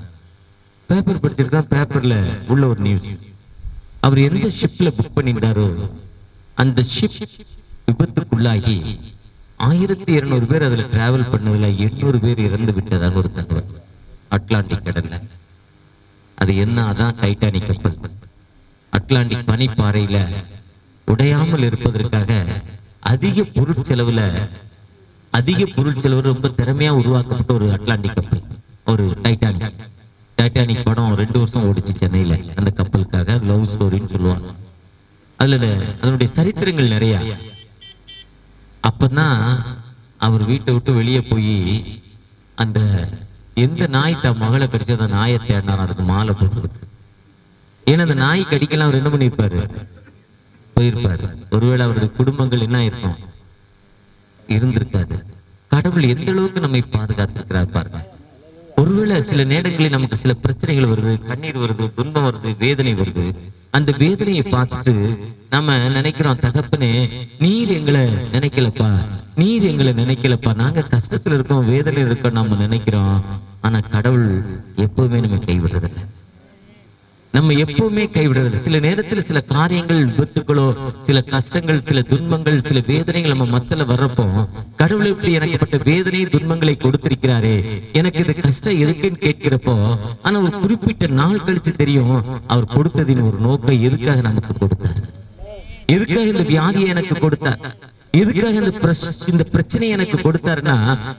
பேப்பர் படிச்சிருக்கான் பேப்பர்ல உள்ள ஒரு நியூஸ் அவர் எந்த ஷிப்ல புக் பண்ணியிருந்தாரோ அந்த ஷிப் விபத்துக்குள்ளாகி ஆயிரத்தி இருநூறு பேர் அதுல டிராவல் பண்ணதுல எண்ணூறு பேர் இறந்து விட்டதாக ஒரு தகவல். அட்லாண்டிக் கடல்ல. அது என்ன? அதான் டைட்டானிக் கப்பல். அட்லாண்டிக் பனிப்பாறையில உடையாமல் இருப்பதற்காக அதிக பொருட்செலவுல அதிக பொருள் செலவு ரொம்ப திறமையா உருவாக்கப்பட்ட ஒரு அட்லாண்டிக் கப்பல் ஒரு டைட்டானிக். டைட்டானிக் படம் ரெண்டு வருஷம் ஓடிச்சு சென்னையில அந்த கப்பலுக்காக. அது லவ் ஸ்டோரின்னு சொல்லுவாங்க. அதுல அதனுடைய சரித்திரங்கள் நிறைய. அப்பதான் அவர் வீட்டை விட்டு வெளியே போய் அந்த எந்த நாய் தன் மகளை கடிச்சு அந்த நாயை தேடினார் அதுக்கு மாலை போட்டுருக்கு ஏன்னா அந்த நாய் கடிக்கலாம் அவர் என்ன பண்ணியிருப்பாரு போயிருப்பாரு. ஒருவேளை அவருடைய குடும்பங்கள் என்ன இருக்கும் இருந்திருக்காது. கடவுள் எந்த அளவுக்கு நம்மை பாதுகாத்திருக்கிறார் பாருங்க. ஒருவேளை சில நேரங்களில் நமக்கு சில பிரச்சனைகள் வருது கண்ணீர் வருது துன்பம் வருது வேதனை வருது. அந்த வேதனையை பார்த்துட்டு நம்ம நினைக்கிறோம் தகப்பனே நீர் எங்களை நினைக்கலப்பா. நீர் எங்களை நினைக்கலப்பா. நாங்க கஷ்டத்துல இருக்கோம் வேதனையில் இருக்கோம் நம்ம நினைக்கிறோம். ஆனா கடவுள் எப்பவுமே நம்ம கைவிடுறதில்லை. நம்ம எப்பவுமே கைவிடுறதில்லை. சில நேரத்தில் சில காரியங்கள் விபத்துகளோ சில கஷ்டங்கள் சில துன்பங்கள் சில வேதனைகள் நம்ம மத்தில வர்றப்போ கடவுள் இப்படி எனக்குப்பட்ட வேதனை துன்பங்களை கொடுத்திருக்கிறாரே? எனக்கு இது கஷ்டம் எதுக்குன்னு கேட்கிறப்போ ஆனா ஒரு குறிப்பிட்ட நாள் கழிச்சு தெரியும் அவர் கொடுத்ததின் ஒரு நோக்கம் எதுக்காக நமக்கு கொடுத்தார்? எதுக்காக இந்த வியாதியை எனக்கு கொடுத்தார்? எதுக்காக இந்த இந்த பிரச்சனை எனக்கு கொடுத்தாருன்னா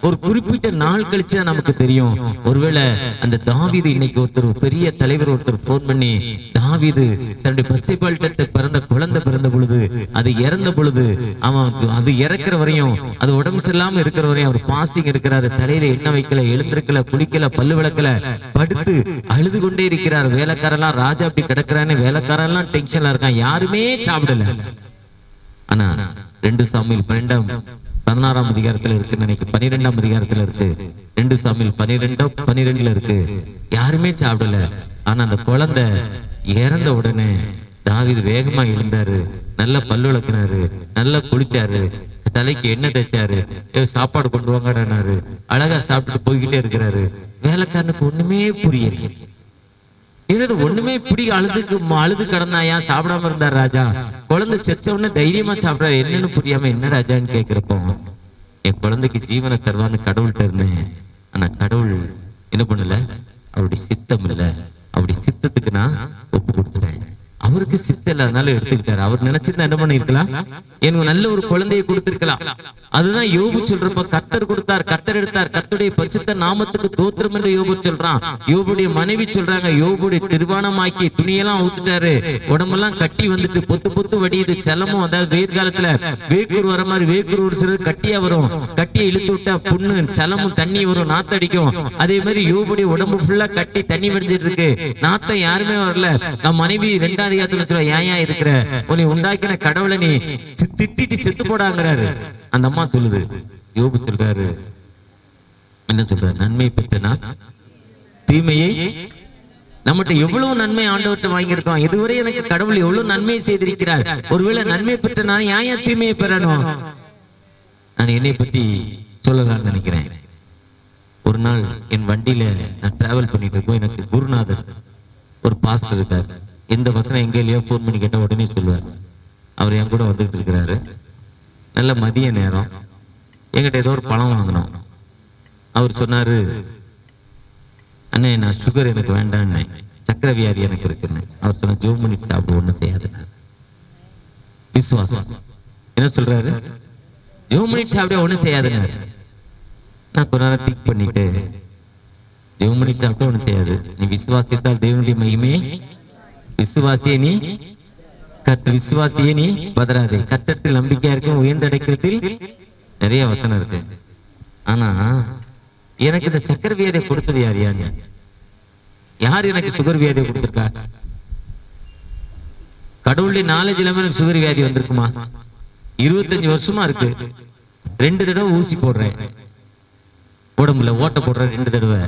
ஒரு குறிப்பிட்ட நாள் கழிச்சு தான் நமக்கு தெரியும். ஒருவேளை அந்த தாவீது இன்னைக்கு ஒருத்தர் பெரிய தலைவர் ஒருத்தர் போன் பண்ணி தாவீது தன்னுடைய பசிபால்டத்தை பிறந்த குழந்தை பிறந்த பொழுது அது இறந்த பொழுது அவன் அது இறக்குற வரையும் அது உடம்பு சரியில்லாம இருக்கிற வரையும் அவர் பாஸ்டிங் இருக்கிறாரு. தலையில எண்ணெய் வைக்கல எழுந்திருக்கல குளிக்கல பல்லு விளக்கல. படுத்து அழுது கொண்டே இருக்கிறார். வேலைக்காரெல்லாம் ராஜா அப்படி கிடக்குறான்னு வேலைக்காரெல்லாம் டென்ஷன்ல இருக்கான். யாருமே சாப்பிடல. ரெண்டு சாமியில் பன்னெண்டாம் பதினாறாம் அதிகாரத்துல இருக்கு நினைக்க பன்னிரெண்டாம் அதிகாரத்துல இருக்கு. ரெண்டு சாமியில் பன்னிரெண்டோ பன்னிரெண்டுல இருக்கு. யாருமே சாப்பிடல. ஆனா அந்த குழந்தை இறந்த உடனே தாவிது வேகமா எழுந்தாரு. நல்லா பல்லு விளக்குனாரு. நல்லா குளிச்சாரு. தலைக்கு எண்ணெய் தைச்சாரு சாப்பாடு கொண்டு வாங்கடானாரு அழகா சாப்பிட்டுட்டு போய்கிட்டே இருக்கிறாரு. வேலைக்காரனுக்கு ஒண்ணுமே புரியல. என்னது ஒண்ணுமே இப்படி அழுதுக்கு அழுது கடந்தாயா சாப்பிடாம இருந்தார் ராஜா? குழந்தை செத்த உடனே தைரியமா சாப்பிடாரு என்னன்னு புரியாம என்ன ராஜான்னு கேக்குறப்போ என் குழந்தைக்கு ஜீவனை தருவான்னு கடவுள்கிட்ட இருந்தேன். ஆனா கடவுள் என்ன பண்ணல? அவருடைய சித்தம் இல்ல. அவருடைய சித்தத்துக்கு நான் ஒப்பு கொடுத்துட்டேன். அவருக்கு சித்தம் இல்லாதனால எடுத்துக்கிட்டாரு. அவர் நினைச்சிருந்தா என்ன பண்ணிருக்கலாம்? எனக்கு நல்ல ஒரு குழந்தையை கொடுத்திருக்கலாம். அதுதான் யோபு சொல்றப்ப கத்தர் கொடுத்தார் கத்தர் எடுத்தார். கத்தருடைய பரிசுத்த நாமத்துக்கு தோத்திரம் என்று யோபு சொல்றான். யோபுடைய மனைவி சொல்றாங்க யோபுடைய திருவாணமாக்கி துணியெல்லாம் ஊத்துட்டாரு. உடம்பெல்லாம் கட்டி வந்துட்டு பொத்து பொத்து வடியுது. செலமும் அதாவது வெயில் காலத்துல வேக்கூர் வர மாதிரி வேக்கூர் ஒரு சிலர் கட்டியா வரும். கட்டியை இழுத்து விட்டா புண்ணு சலமும் தண்ணி வரும் நாத்தடிக்கும். அதே மாதிரி யோபுடைய உடம்பு ஃபுல்லா கட்டி தண்ணி வடிஞ்சிட்டு இருக்கு. நாத்தம் யாருமே வரல. நம்ம மனைவி ரெண்டாவது அதிகாரத்துல சொல்ல ஏன் ஏன் இருக்கிற? உன்னை உண்டாக்கின கடவுளை நீ திட்டிட்டு செத்து போடாங்கிறாரு. அந்த அம்மா சொல்லுது யோபு சொல்றாரு என்ன சொல்றாரு? நன்மை பெற்றனா தீமையை நம்மகிட்ட எவ்வளவு நன்மை ஆண்டவர்கிட்ட வாங்கியிருக்கோம். இதுவரை எனக்கு கடவுள் எவ்வளவு நன்மை செய்திருக்கிறார். ஒருவேளை நன்மை பெற்ற நான் ஏன் ஏன் தீமையை பெறணும்? நான் என்னை பற்றி சொல்லலாம்னு நினைக்கிறேன். ஒரு நாள் என் வண்டியில நான் டிராவல் பண்ணிட்டு இருக்கோம் எனக்கு குருநாதர் ஒரு பாஸ்டர் இருக்கார். எந்த வசனம் எங்க ஃபோன் பண்ணி கேட்டால் உடனே சொல்லுவார். அவர் என் கூட வந்துகிட்டு இருக்கிறாரு. நல்ல மதிய நேரம். என்கிட்ட ஏதோ ஒரு பழம் வாங்கினோம். அவர் சொன்னார் அண்ணே நான் சுகர் எனக்கு வேண்டான்னு சக்கரை வியாதி எனக்கு இருக்குன்னு. அவர் சொன்ன ஜூம் பண்ணிட்டு சாப்பிட ஒன்றும் செய்யாது விசுவாசம். என்ன சொல்றாரு? ஜூம் பண்ணிட்டு சாப்பிட ஒன்றும் செய்யாதுங்க. நான் கொஞ்ச நேரம் திக் பண்ணிட்டு ஜூம் பண்ணிட்டு சாப்பிட்டா ஒன்றும் செய்யாது. நீ விசுவாசித்தால் தேவனுடைய மகிமையே விசுவாசியே நீ கற்று விசுவாசியே நீ பதறாதே. கட்டத்தில் நம்பிக்கையா இருக்கும் உயர்ந்த நிறைய வசனம் இருக்கு. ஆனா எனக்கு இந்த சக்கர வியாதியை கொடுத்தது யார் யாரு யார்? எனக்கு சுகர் வியாதியை கொடுத்திருக்கா? கடவுளுடைய நாலேஜ் இல்லாம எனக்கு சுகர் வியாதி வந்திருக்குமா? இருபத்தஞ்சு வருஷமா இருக்கு. ரெண்டு தடவை ஊசி போடுறேன். உடம்புல ஓட்ட போடுறேன் ரெண்டு தடவை.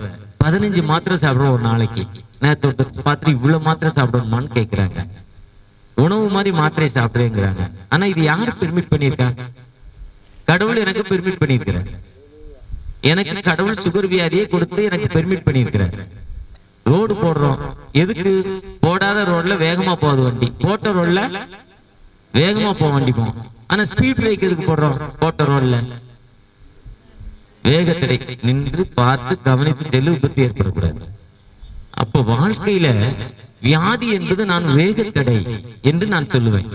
பதினஞ்சு மாத்திரை சாப்பிடுறோம் ஒரு நாளைக்கு. நேரத்தை ஒருத்தர் பார்த்துட்டு இவ்வளவு மாத்திரை சாப்பிடணுமான்னு கேட்கிறாங்க உணவு மாதிரி மாத்திரை சாப்பிடுறேங்கிறாங்க. ஆனா இது யாரு பெர்மிட் பண்ணியிருக்கா? கடவுள் எனக்கு பெர்மிட் பண்ணியிருக்கிறார். எனக்கு கடவுள் சுகர் வியாதியை கொடுத்து எனக்கு பெர்மிட் பண்ணியிருக்கிறார். ரோடு போடுறோம். எதுக்கு? போடாத ரோட்ல வேகமா போகுது வண்டி. போட்ட ரோட்ல வேகமா போக வண்டி போகும். ஆனா ஸ்பீட் பிரேக் எதுக்கு போடுறோம்? போட்ட ரோட்ல. வேகத்தடை. நின்று பார்த்து கவனித்து செல்லு உற்பத்தி ஏற்படக்கூடாது. அப்ப வாழ்க்கையில வியாதி என்பது நான் வேகத்தடை என்று நான் சொல்லுவேன்.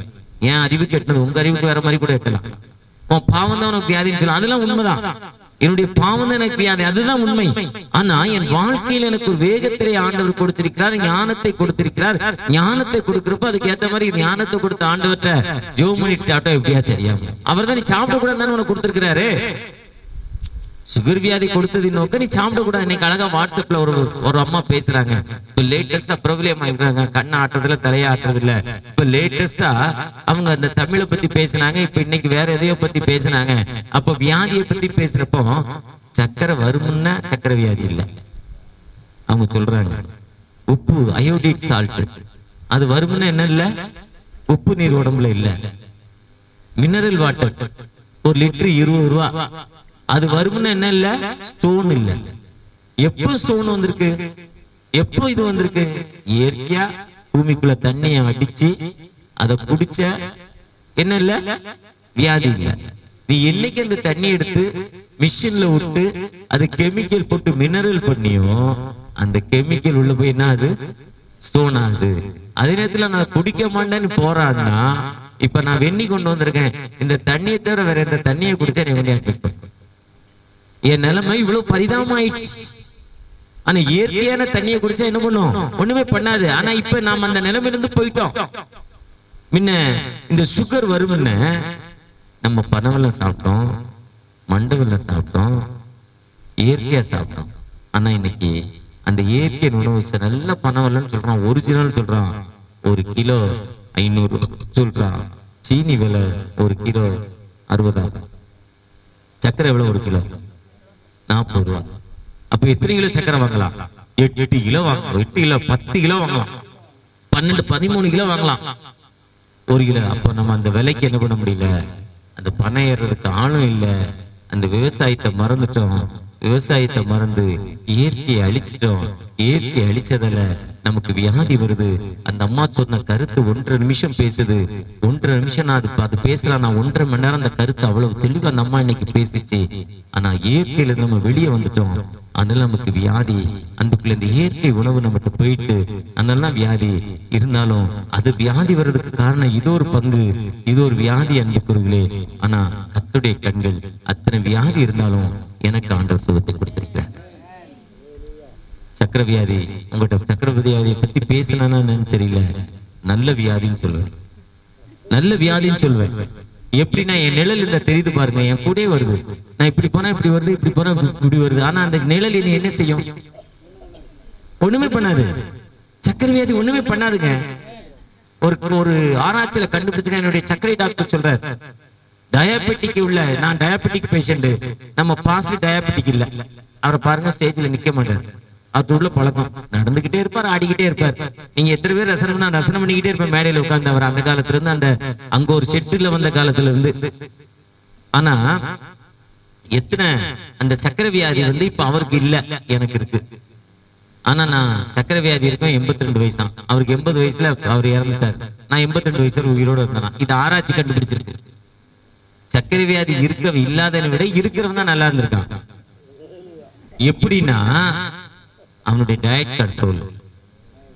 என் அறிவு கேட்டது உங்க அறிவுக்கு வேற மாதிரி கூட எட்டலாம். உன் பாவம் தான் உனக்கு வியாதின்னு சொல்லலாம் அதெல்லாம் உண்மைதான். என்னுடைய பாவம் தான் எனக்கு வியாதி அதுதான் உண்மை. ஆனா என் வாழ்க்கையில எனக்கு ஒரு வேகத்திலே ஆண்டவர் கொடுத்திருக்கிறார் ஞானத்தை கொடுத்திருக்கிறார். ஞானத்தை கொடுக்கிறப்ப அதுக்கு ஏத்த மாதிரி ஞானத்தை கொடுத்த ஆண்டவற்ற ஜோ மினிட் சாப்பிட்டா எப்படியா சரியா அவர் தான் நீ சாப்பிட தானே உனக்கு கொடுத்திருக்கிறாரு? சுகர் வியாதி கொடுத்தது நோக்க நீ சாப்பிடக்கூடாது. இன்னைக்கு அழகா வாட்ஸ்அப்ல ஒரு ஒரு அம்மா பேசுறாங்க. இப்ப லேட்டஸ்டா பிரபலியம் ஆகிருக்காங்க கண்ணை ஆட்டுறதுல தலையை ஆட்டுறதுல இப்ப லேட்டஸ்டா அவங்க அந்த தமிழை பத்தி பேசுனாங்க. இப்ப இன்னைக்கு வேற எதையோ பத்தி பேசுனாங்க. அப்ப வியாதியை பத்தி பேசுறப்போ சக்கரை வருமுன்னா சக்கரை வியாதி இல்ல. அவங்க சொல்றாங்க உப்பு அயோடிட் சால்ட் அது வருமுன்னா என்ன இல்ல? உப்பு நீர் உடம்புல இல்ல. மினரல் வாட்டர் ஒரு லிட்டர் இருபது ரூபா. அது வரும்னு என்ன இல்ல? ஸ்டோன் இல்ல. எப்போ ஸ்டோன் வந்திருக்கு? எப்போ இது வந்திருக்கு? இயற்கையா? பூமிக்குள்ள தண்ணிய அடிச்சு அத குடிச்ச என்ன இல்ல? வியாதி இல்ல. நீ என்னைக்கு அந்த தண்ணி எடுத்து மிஷின்ல விட்டு அது கெமிக்கல் போட்டு மினரல் பண்ணியும் அந்த கெமிக்கல் உள்ள போய் என்ன அது ஸ்டோன் ஆகுது. அதே நேரத்துல நான் குடிக்க மாட்டேன்னு போறான்னா இப்ப நான் வெண்ணி கொண்டு வந்திருக்கேன். இந்த தண்ணியை தவிர வேற இந்த தண்ணியை குடிச்சா நீ கொண்டு அட்மிட் என் நிலைமை இவ்வளவு பரிதாபமாயிடுச்சு. ஆனா இயற்கையான தண்ணியை குடிச்சா என்ன பண்ணும்? ஒண்ணுமே பண்ணாது. ஆனா இப்ப நாம் அந்த நிலைமையிலிருந்து போயிட்டோம். முன்ன இந்த சுகர் வரும்னு நம்ம பனவெல்லாம் சாப்பிட்டோம் மண்டவெல்லாம் சாப்பிட்டோம் இயற்கையா சாப்பிட்டோம். ஆனா இன்னைக்கு அந்த இயற்கை உணவு நல்ல பனவெல்லம்னு சொல்றான் ஒரிஜினல் சொல்றான். ஒரு கிலோ ஐநூறு சொல்றான். சீனி விலை ஒரு கிலோ அறுபதாயிரம். சக்கரை விலை ஒரு கிலோ. நாற்பது ரூபா. அப்ப எத்தனை கிலோ சக்கரை வாங்கலாம்? எட்டு எட்டு கிலோ வாங்கலாம். எட்டு கிலோ பத்து கிலோ வாங்கலாம். பன்னெண்டு பதிமூணு கிலோ வாங்கலாம். ஒரு கிலோ. அப்ப நம்ம அந்த விலைக்கு என்ன பண்ண முடியல? அந்த பணம் ஏறுறதுக்கு ஆளும் இல்லை. அந்த விவசாயத்தை மறந்துட்டோம். விவசாயத்தை மறந்து இயற்கையை அழிச்சிட்டோம். இயற்கை அழிச்சதால நமக்கு வியாதி வருது. அந்த அம்மா சொன்ன கருத்து ஒன்றரை நிமிஷம் பேசுது. ஒன்றரை நிமிஷம் நான் அது அது பேசலாம். நான் ஒன்றரை மணி நேரம் அந்த கருத்து அவ்வளவு தெளிவு அந்த அம்மா இன்னைக்கு பேசிச்சு. ஆனா இயற்கையில இருந்து நம்ம வெளியே வந்துட்டோம். அதனால நமக்கு வியாதி. அந்தக்குள்ள இந்த இயற்கை உணவு நம்மகிட்ட போயிட்டு அதெல்லாம் வியாதி. இருந்தாலும் அது வியாதி வர்றதுக்கு காரணம் இது ஒரு பங்கு. இது ஒரு வியாதி அன்புக்குறவுகளே ஆனா கத்துடைய கண்கள் அத்தனை வியாதி இருந்தாலும் எனக்கு ஆண்டவர் சுகத்தை கொடுத்திருக்கிறார். சக்கர வியாதி உங்கள்கிட்ட சக்கரவியாதியை பத்தி பேசணும்னா தெரியல. நல்ல வியாதின்னு சொல்லுவேன். நல்ல வியாதின்னு சொல்லுவேன். எப்படின்னா என் நிழல் இந்த தெரியுது பாருங்க என் கூடயே வருது. நான் இப்படி போனா இப்படி வருது இப்படி போனா இப்படி- வருது. ஆனா அந்த நிழல் இனி என்ன செய்யும்? ஒண்ணுமே பண்ணாது. சக்கரை வியாதி ஒண்ணுமே பண்ணாதுங்க. ஒரு ஒரு ஆராய்ச்சியில கண்டுபிடிச்சுங்க என்னுடைய சர்க்கரை டாக்டர் சொல்றாரு. டயபெட்டிக் உள்ள நான் டயபெட்டிக் பேஷண்ட் நம்ம பாசிட்டிவ் டயபெட்டிக் இல்ல. அவரை பாருங்க ஸ்டேஜ்ல நிக்க மாட்டார். அது உள்ள பழக்கம். நடந்துகிட்டே இருப்பார் ஆடிக்கிட்டே இருப்பார். நீங்க எத்தனை பேர் ரசனம்னா ரசனம் பண்ணிக்கிட்டே இருப்பேன். மேடையில உட்கார்ந்து அவர் அந்த காலத்துல இருந்து அந்த அங்க ஒரு செட்டுல வந்த காலத்துல இருந்து. ஆனா எத்தனை அந்த சக்கர வியாதி வந்து இப்ப அவருக்கு இல்ல எனக்கு இருக்கு. ஆனா நான் சக்கர வியாதி இருக்கும் எண்பத்தி ரெண்டு வயசா அவருக்கு எண்பது வயசுல அவர் இறந்துட்டார். நான் எண்பத்தி ரெண்டு வயசுல உயிரோட இருந்தேன். இது ஆராய்ச்சி கண்டுபிடிச்சிருக்கு. சர்க்கரை வியாதி இருக்க இல்லாத விட இருக்கிறவன் தான் நல்லா இருந்திருக்கான். எப்படின்னா அவனுடைய டயட் கண்ட்ரோல்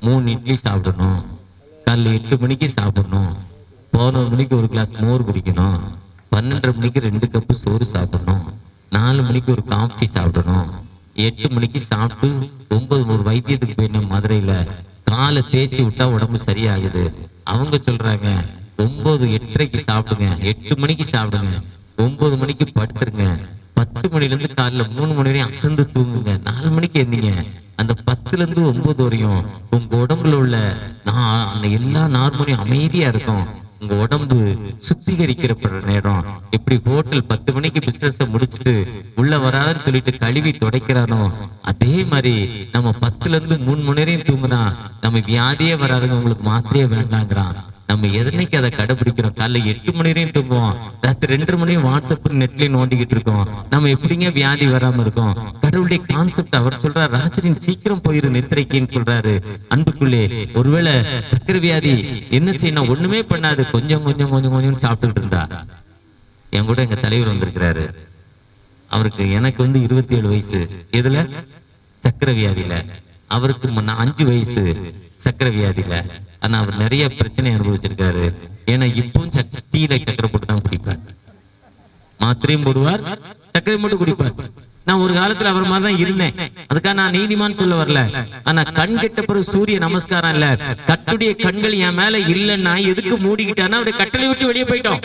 மூணு இட்லி சாப்பிடணும். காலைல எட்டு மணிக்கு சாப்பிடணும். பதினோரு மணிக்கு ஒரு கிளாஸ் மோர் குடிக்கணும். பன்னெண்டரை மணிக்கு ரெண்டு கப்பு சோறு சாப்பிடணும். நாலு மணிக்கு ஒரு காஃபி சாப்பிடணும். எட்டு மணிக்கு சாப்பிட்டு ஒன்பது ஒரு வைத்தியத்துக்கு போயிடணும் மதுரையில. காலை தேய்ச்சி விட்டா உடம்பு சரியாகுது. அவங்க சொல்றாங்க ஒன்பது எட்டரைக்கு சாப்பிடுங்க எட்டு மணிக்கு சாப்பிடுங்க ஒன்பது மணிக்கு படுத்துருங்க. பத்து மணில இருந்து காலைல மூணு மணி வரையும் அசந்து தூங்குங்க. நாலு மணிக்கு எழுந்தீங்க அந்த பத்துல இருந்து ஒன்பது வரையும் உங்க உடம்புல உள்ள நான் அந்த எல்லா நார்மலையும் அமைதியா இருக்கும். உங்க உடம்பு சுத்திகரிக்கிற நேரம். எப்படி ஹோட்டல் பத்து மணிக்கு பிசினஸ் முடிச்சுட்டு உள்ள வராதுன்னு சொல்லிட்டு கழுவி துடைக்கிறானோ அதே மாதிரி நம்ம பத்துல இருந்து மூணு மணி நேரம் தூங்குனா நம்ம வியாதியே வராதுங்க. உங்களுக்கு மாத்திரையே வேண்டாங்கிறான். நம்ம எதனைக்கு அதை கடைபிடிக்கிறோம்? காலைல எட்டு மணி வரையும் தூங்குவோம். ராத்திரி ரெண்டு மணியும் வாட்ஸ்அப் நெட்லயும் நோண்டிக்கிட்டு இருக்கோம். நம்ம எப்படிங்க வியாதி வராம இருக்கோம்? கடவுளுடைய கான்செப்ட் அவர் சொல்றாரு ராத்திரி சீக்கிரம் போயிரு நித்திரைக்குன்னு சொல்றாரு. அன்புக்குள்ளே ஒருவேளை சக்கர வியாதி என்ன செய்யணும்? ஒண்ணுமே பண்ணாது. கொஞ்சம் கொஞ்சம் கொஞ்சம் கொஞ்சம் சாப்பிட்டுட்டு இருந்தா. என் கூட எங்க தலைவர் வந்திருக்கிறாரு. அவருக்கு எனக்கு வந்து இருபத்தி ஏழு வயசு. எதுல? சக்கர வியாதியில அவருக்கு முன்ன அஞ்சு வயசு சக்கர வியாதியில ஆனா அவர் நிறைய பிரச்சனை அனுபவிச்சிருக்காரு. ஏன்னா இப்பவும் சட்டியில சக்கரை போட்டு தான் குடிப்பார். மாத்திரையும் போடுவார் சக்கரை மட்டும் குடிப்பார். நான் ஒரு காலத்துல அவர் மாதிரி தான் இருந்தேன். அதுக்காக நான் நீதிமான் சொல்ல வரல. ஆனா கண் கெட்ட பிறகு சூரிய நமஸ்காரம் இல்ல. கட்டுடைய கண்கள் என் மேல இல்லைன்னா எதுக்கு மூடிக்கிட்டான்னா அவருடைய கட்டளை விட்டு வெளியே போயிட்டோம்.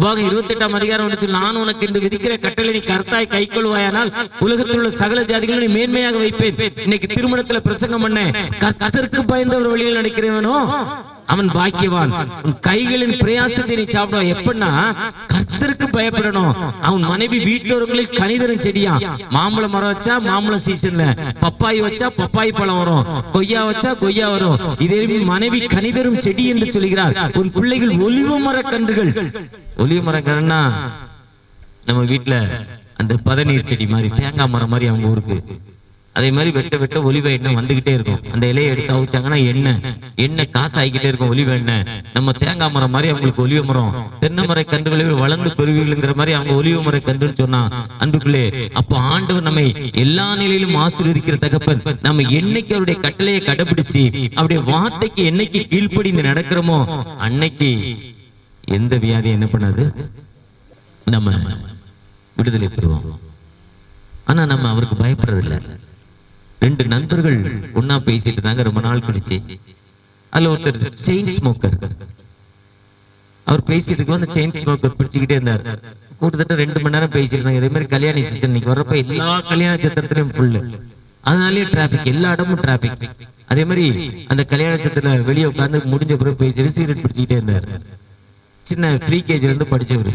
உபாகம் இருபத்தி எட்டாம் அதிகாரம் ஒன்று நான் உனக்கு என்று விதிக்கிற கட்டளை நீ கர்த்தாய் கை கொள்வாயானால் உலகத்தில் உள்ள சகல ஜாதிகளும் நீ மேன்மையாக வைப்பேன். இன்னைக்கு திருமணத்துல பிரசங்கம் பண்ண கர்த்தருக்கு பயந்தவர் வழியில் நடக்கிறவனோ அவன் பாக்கியவான். உன் கைகளின் பிரயாசத்தை நீ சாப்பிடுவா எப்படின்னா கர்த்தருக்கு பயப்படணும். அவன் மனைவி வீட்டோரங்களில் கனிதரும் செடியா? மாம்பழ மரம் வச்சா மாம்பழ சீசன்ல பப்பாய் வச்சா பப்பாய் பழம் வரும். கொய்யா வச்சா கொய்யா வரும். இதே மனைவி கனிதரும் செடி என்று சொல்கிறார். உன் பிள்ளைகள் ஒலிவ மரக் கன்றுகள். ஒலிவ மரக்கன்னா நம்ம வீட்ல அந்த பதநீர் செடி மாதிரி தேங்காய் மரம் மாதிரி அவங்க ஊருக்கு. அதே மாதிரி வெட்ட வெட்ட ஒலிவ எண்ணெய் வந்துகிட்டே இருக்கும். அந்த இலையை எடுத்து அவிச்சாங்கன்னா எண்ணெய். எண்ணெய் காசு ஆகிக்கிட்டே இருக்கும் ஒலிவ எண்ணெய். நம்ம தேங்காய் மரம் மாதிரி அவங்களுக்கு ஒலிவ மரம். தென்னை மர கன்றுகளை வளர்ந்து பெறுவீங்கங்கிற மாதிரி அவங்க ஒலிவ மர கன்றுன்னு சொன்னா அன்புக்குள்ளே அப்போ ஆண்டவர் நம்மை எல்லா நிலையிலும் ஆசீர்வதிக்கிற தகப்பன் நம்ம என்னைக்கு அவருடைய கட்டளையை கடைபிடிச்சு அவருடைய வார்த்தைக்கு என்னைக்கு கீழ்ப்படிந்து நடக்கிறோமோ அன்னைக்கு எந்த வியாதி என்ன பண்ணாது? நம்ம விடுதலை பெறுவோம். ஆனா நம்ம அவருக்கு பயப்படுறது இல்ல ரெண்டு நண்பர்கள் ஒன்னா பேசிட்டு இருந்தாங்க ரொம்ப நாள் கழிச்சு. அதுல ஒருத்தர் செயின் ஸ்மோக்கர் அவர் பேசிட்டு இருக்கும் அந்த செயின் ஸ்மோக்கர் பிடிச்சுக்கிட்டே இருந்தார். கூட்டத்தட்ட ரெண்டு மணி நேரம் பேசிட்டு இருந்தாங்க இதே மாதிரி கல்யாண சீசன் இன்னைக்கு வர்றப்ப எல்லா கல்யாண சத்திரத்திலையும் ஃபுல்லு அதனாலயே டிராபிக் எல்லா இடமும் டிராபிக் அதே மாதிரி அந்த கல்யாண சத்திரத்துல வெளியே உட்கார்ந்து முடிஞ்ச பிறகு பேசிட்டு சிகரெட் பிடிச்சிக்கிட்டே இருந்தார். சின்ன ஃப்ரீ கேஜில இருந்து படிச்சவர்.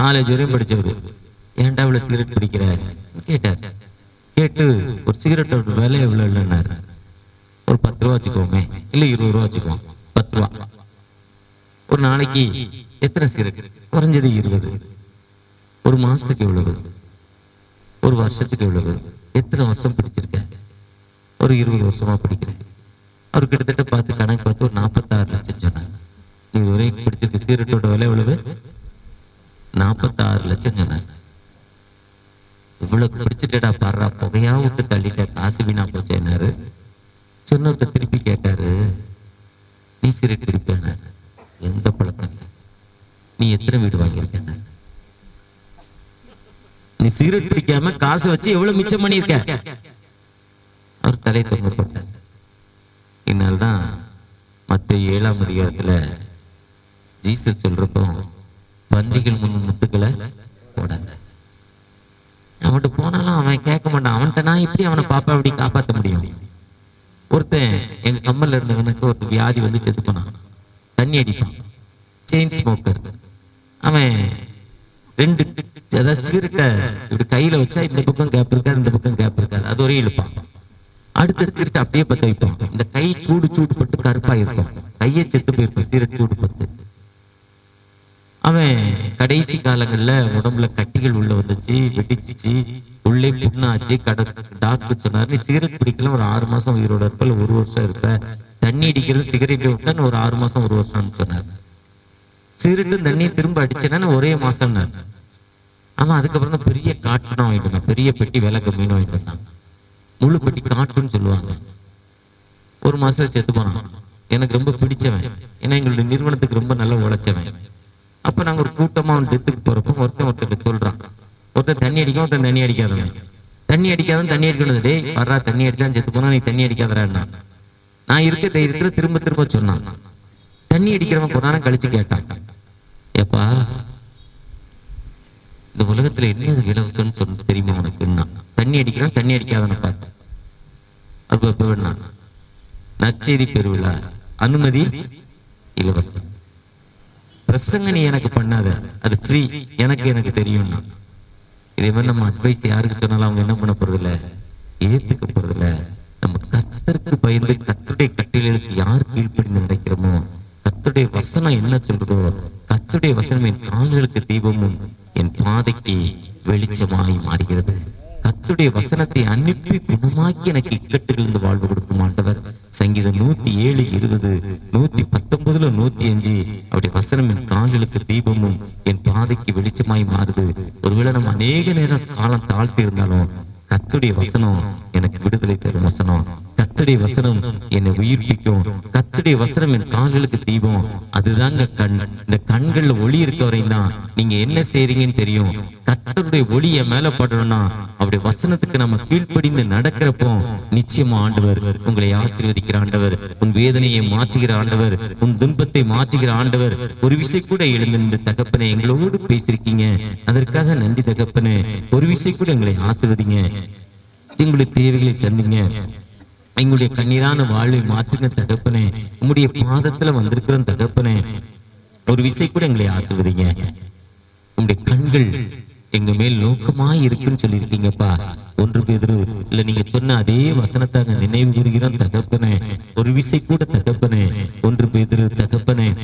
காலேஜ் வரையும் படிச்சவர். ஏன்டா இவ்வளவு சிகரெட் பிடிக்கிற? கேட்டார். கேட்டு ஒரு சிகரெட்டோட விலை எவ்வளோ இல்லைன்னாரு ஒரு பத்து ரூபா வச்சுக்கோமே. இல்லை இருபது ரூபா வச்சுக்கோங்க பத்து ரூபா. ஒரு நாளைக்கு எத்தனை சிகரெட்? குறைஞ்சது இருபது. ஒரு மாசத்துக்கு எவ்வளவு? ஒரு வருஷத்துக்கு எவ்வளவு? எத்தனை வருஷம் பிடிச்சிருக்க? ஒரு இருபது வருஷமா பிடிக்கிறேன். அவர் கிட்டத்தட்ட பார்த்து கணக்கு பார்த்து ஒரு நாற்பத்தாறு லட்சம் சொன்னாங்க இதுவரை பிடிச்சிருக்க சிகரெட்டோட விலை எவ்வளவு? நாற்பத்தாறு லட்சம் சொன்னாங்க இவ்வளவு பிடிச்சிட்டடா பாடுறா புகையா விட்டு தள்ளிட்ட காசு வீணா போச்சேன்னாரு சொன்னவர்கிட்ட திருப்பி கேட்டாரு நீ சிரிட் பிடிப்பேன எந்த பழக்கம் இல்லை. நீ எத்தனை வீடு வாங்கியிருக்க நீ சிகரெட் பிடிக்காம காசு வச்சு எவ்வளவு மிச்சம் பண்ணியிருக்க? அவர் தலை தொங்கப்பட்டார் இதனால்தான் மத்த ஏழாம் அதிகாரத்துல ஜீசஸ் சொல்றப்போ பன்றிகள் முன் முத்துக்களை போடாத அவன்கிட்ட போனாலும் அவன் கேட்க மாட்டான். அவன்கிட்ட நான் எப்படி அவனை பாப்பா அப்படி காப்பாத்த முடியும்? ஒருத்தன் எங்க கம்மல்ல இருந்தவனுக்கு ஒரு வியாதி வந்து செத்து போனான். தண்ணி அடிப்பான். செயின் ஸ்மோக்கர் அவன் ரெண்டு அதாவது சிகரெட்டை இப்படி கையில வச்சா இந்த பக்கம் கேப் இருக்காது இந்த பக்கம் கேப் இருக்காது. அது ஒரே இழுப்பான். அடுத்த சிகரெட் அப்படியே பத்த வைப்பான். இந்த கை சூடு சூடு பட்டு கருப்பா இருக்கும் கையை செத்து போயிருக்கும். சிகரெட் சூடு பத்து அவன் கடைசி காலங்களில் உடம்புல கட்டிகள் உள்ள வந்துச்சு வெடிச்சிச்சு. உள்ளே புண்ணாச்சு கட டாக்டர் சொன்னார் நீ சிகரெட் பிடிக்கலாம் ஒரு ஆறு மாசம் உயிரோட இருப்ப ஒரு வருஷம் இருப்ப தண்ணி அடிக்கிறது சிகரெட் விட்டான்னு ஒரு ஆறு மாசம் ஒரு வருஷம்னு சொன்னார். சிகரெட்டும் தண்ணியும் திரும்ப அடிச்சேன்னா ஒரே மாசம் அவன் அதுக்கப்புறம் தான் பெரிய காட்டுன்னு வாங்கிட்டு வந்தான். பெரிய பெட்டி விலை கம்மின்னு வாங்கிட்டு வந்தான். முழு பெட்டி காட்டுன்னு சொல்லுவாங்க. ஒரு மாசத்துல செத்து போனான். எனக்கு ரொம்ப பிடிச்சவன். ஏன்னா எங்களுடைய நிறுவனத்துக்கு ரொம்ப நல்லா உழைச்சவன். அப்ப நாங்க ஒரு கூட்டமா அவன் டெத்துக்கு போறப்போ ஒருத்தன் ஒருத்தர் சொல்றான். ஒருத்தன் தண்ணி அடிக்கும் ஒருத்தன் தண்ணி அடிக்காதவன். தண்ணி அடிக்காதவன் தண்ணி அடிக்கணும் டேய் வர்றா தண்ணி அடிச்சா செத்து போனா நீ தண்ணி அடிக்காதடான்னா நான் இருக்க தைரியத்துல திரும்ப திரும்ப சொன்னான். தண்ணி அடிக்கிறவன் கொஞ்ச நேரம் கழிச்சு கேட்டான். ஏப்பா இந்த உலகத்துல என்ன இலவசம்னு சொன்ன தெரியுமா உனக்கு? என்ன? தண்ணி அடிக்கிறான் தண்ணி அடிக்காதவனை பார்த்து. அப்ப எப்ப வேணா நற்செய்தி பெருவிழா. அனுமதி இலவசம். பிரசங்க நீ எனக்கு பண்ணாத. அது ஃப்ரீ எனக்கு எனக்கு தெரியும்னா. இதே மாதிரி நம்ம அட்வைஸ் யாருக்கு சொன்னாலும் அவங்க என்ன பண்ண போறதில்ல? ஏத்துக்க போறதில்ல. நம்ம கத்தருக்கு பயந்து கத்துடைய கட்டிலுக்கு யார் கீழ்ப்படிந்து நடக்கிறோமோ கத்துடைய வசனம் என்ன சொல்றதோ கத்துடைய வசனம் என் கால்களுக்கு தீபமும் என் பாதைக்கு வெளிச்சமாய் மாறுகிறது. கத்துடைய வசனத்தை அனுப்பி குணமாக்கி எனக்கு இக்கட்டுகளிலிருந்து வாழ்வு கொடுக்கும் ஆண்டவர். சங்கீதம் நூத்தி ஏழு இருபது நூத்தி பத்தொன்பதுல நூத்தி அஞ்சு அவருடைய வசனம் என் கால்களுக்கு தீபமும் என் பாதைக்கு வெளிச்சமாய் மாறுது. ஒருவேளை நம்ம அநேக நேரம் காலம் தாழ்த்தி இருந்தாலும் கத்துடைய வசனம் எனக்கு விடுதலை தரும் வசனம். கத்துடைய வசனம் என்னை உயிர்ப்பிக்கும். கத்துடைய வசனம் என் கால்களுக்கு தீபம். அதுதாங்க கண். இந்த கண்கள்ல ஒளி இருக்க வரையும் தான் நீங்க என்ன செய்றீங்கன்னு தெரியும். கத்தருடைய ஒளி என் மேல படணும்னா அவருடைய வசனத்துக்கு நம்ம கீழ்ப்படிந்து நடக்கிறப்போ நிச்சயமா ஆண்டவர் உங்களை ஆசீர்வதிக்கிற ஆண்டவர். உன் வேதனையை மாற்றுகிற ஆண்டவர். உன் துன்பத்தை மாற்றுகிற ஆண்டவர். ஒரு விசை கூட எழுந்து நின்று தகப்பனை எங்களோடு பேசியிருக்கீங்க. அதற்காக நன்றி தகப்பனே. ஒரு விசை கூட எங்களை ஆசீர்வதிங்க. எங்களுடைய தேவைகளை சந்திங்க. எங்களுடைய கண்ணீரான வாழ்வை மாற்றுங்க தகப்பனே. உங்களுடைய பாதத்துல வந்திருக்கிற தகப்பனே. ஒரு விசை கூட எங்களை ஆசிர்வதிங்க. உங்களுடைய கண்கள் எங்க மேல் நோக்கமாய் இருக்குன்னு சொல்லியிருக்கீங்கப்பா. ஒன்று பேதரு இல்ல நீங்க சொன்ன அதே வசனத்தை அங்க நினைவு கூறுகிறோம் தகப்பனே. ஒரு விசை கூட தகப்பனே. ஒன்று பேதரு தகப்பனே.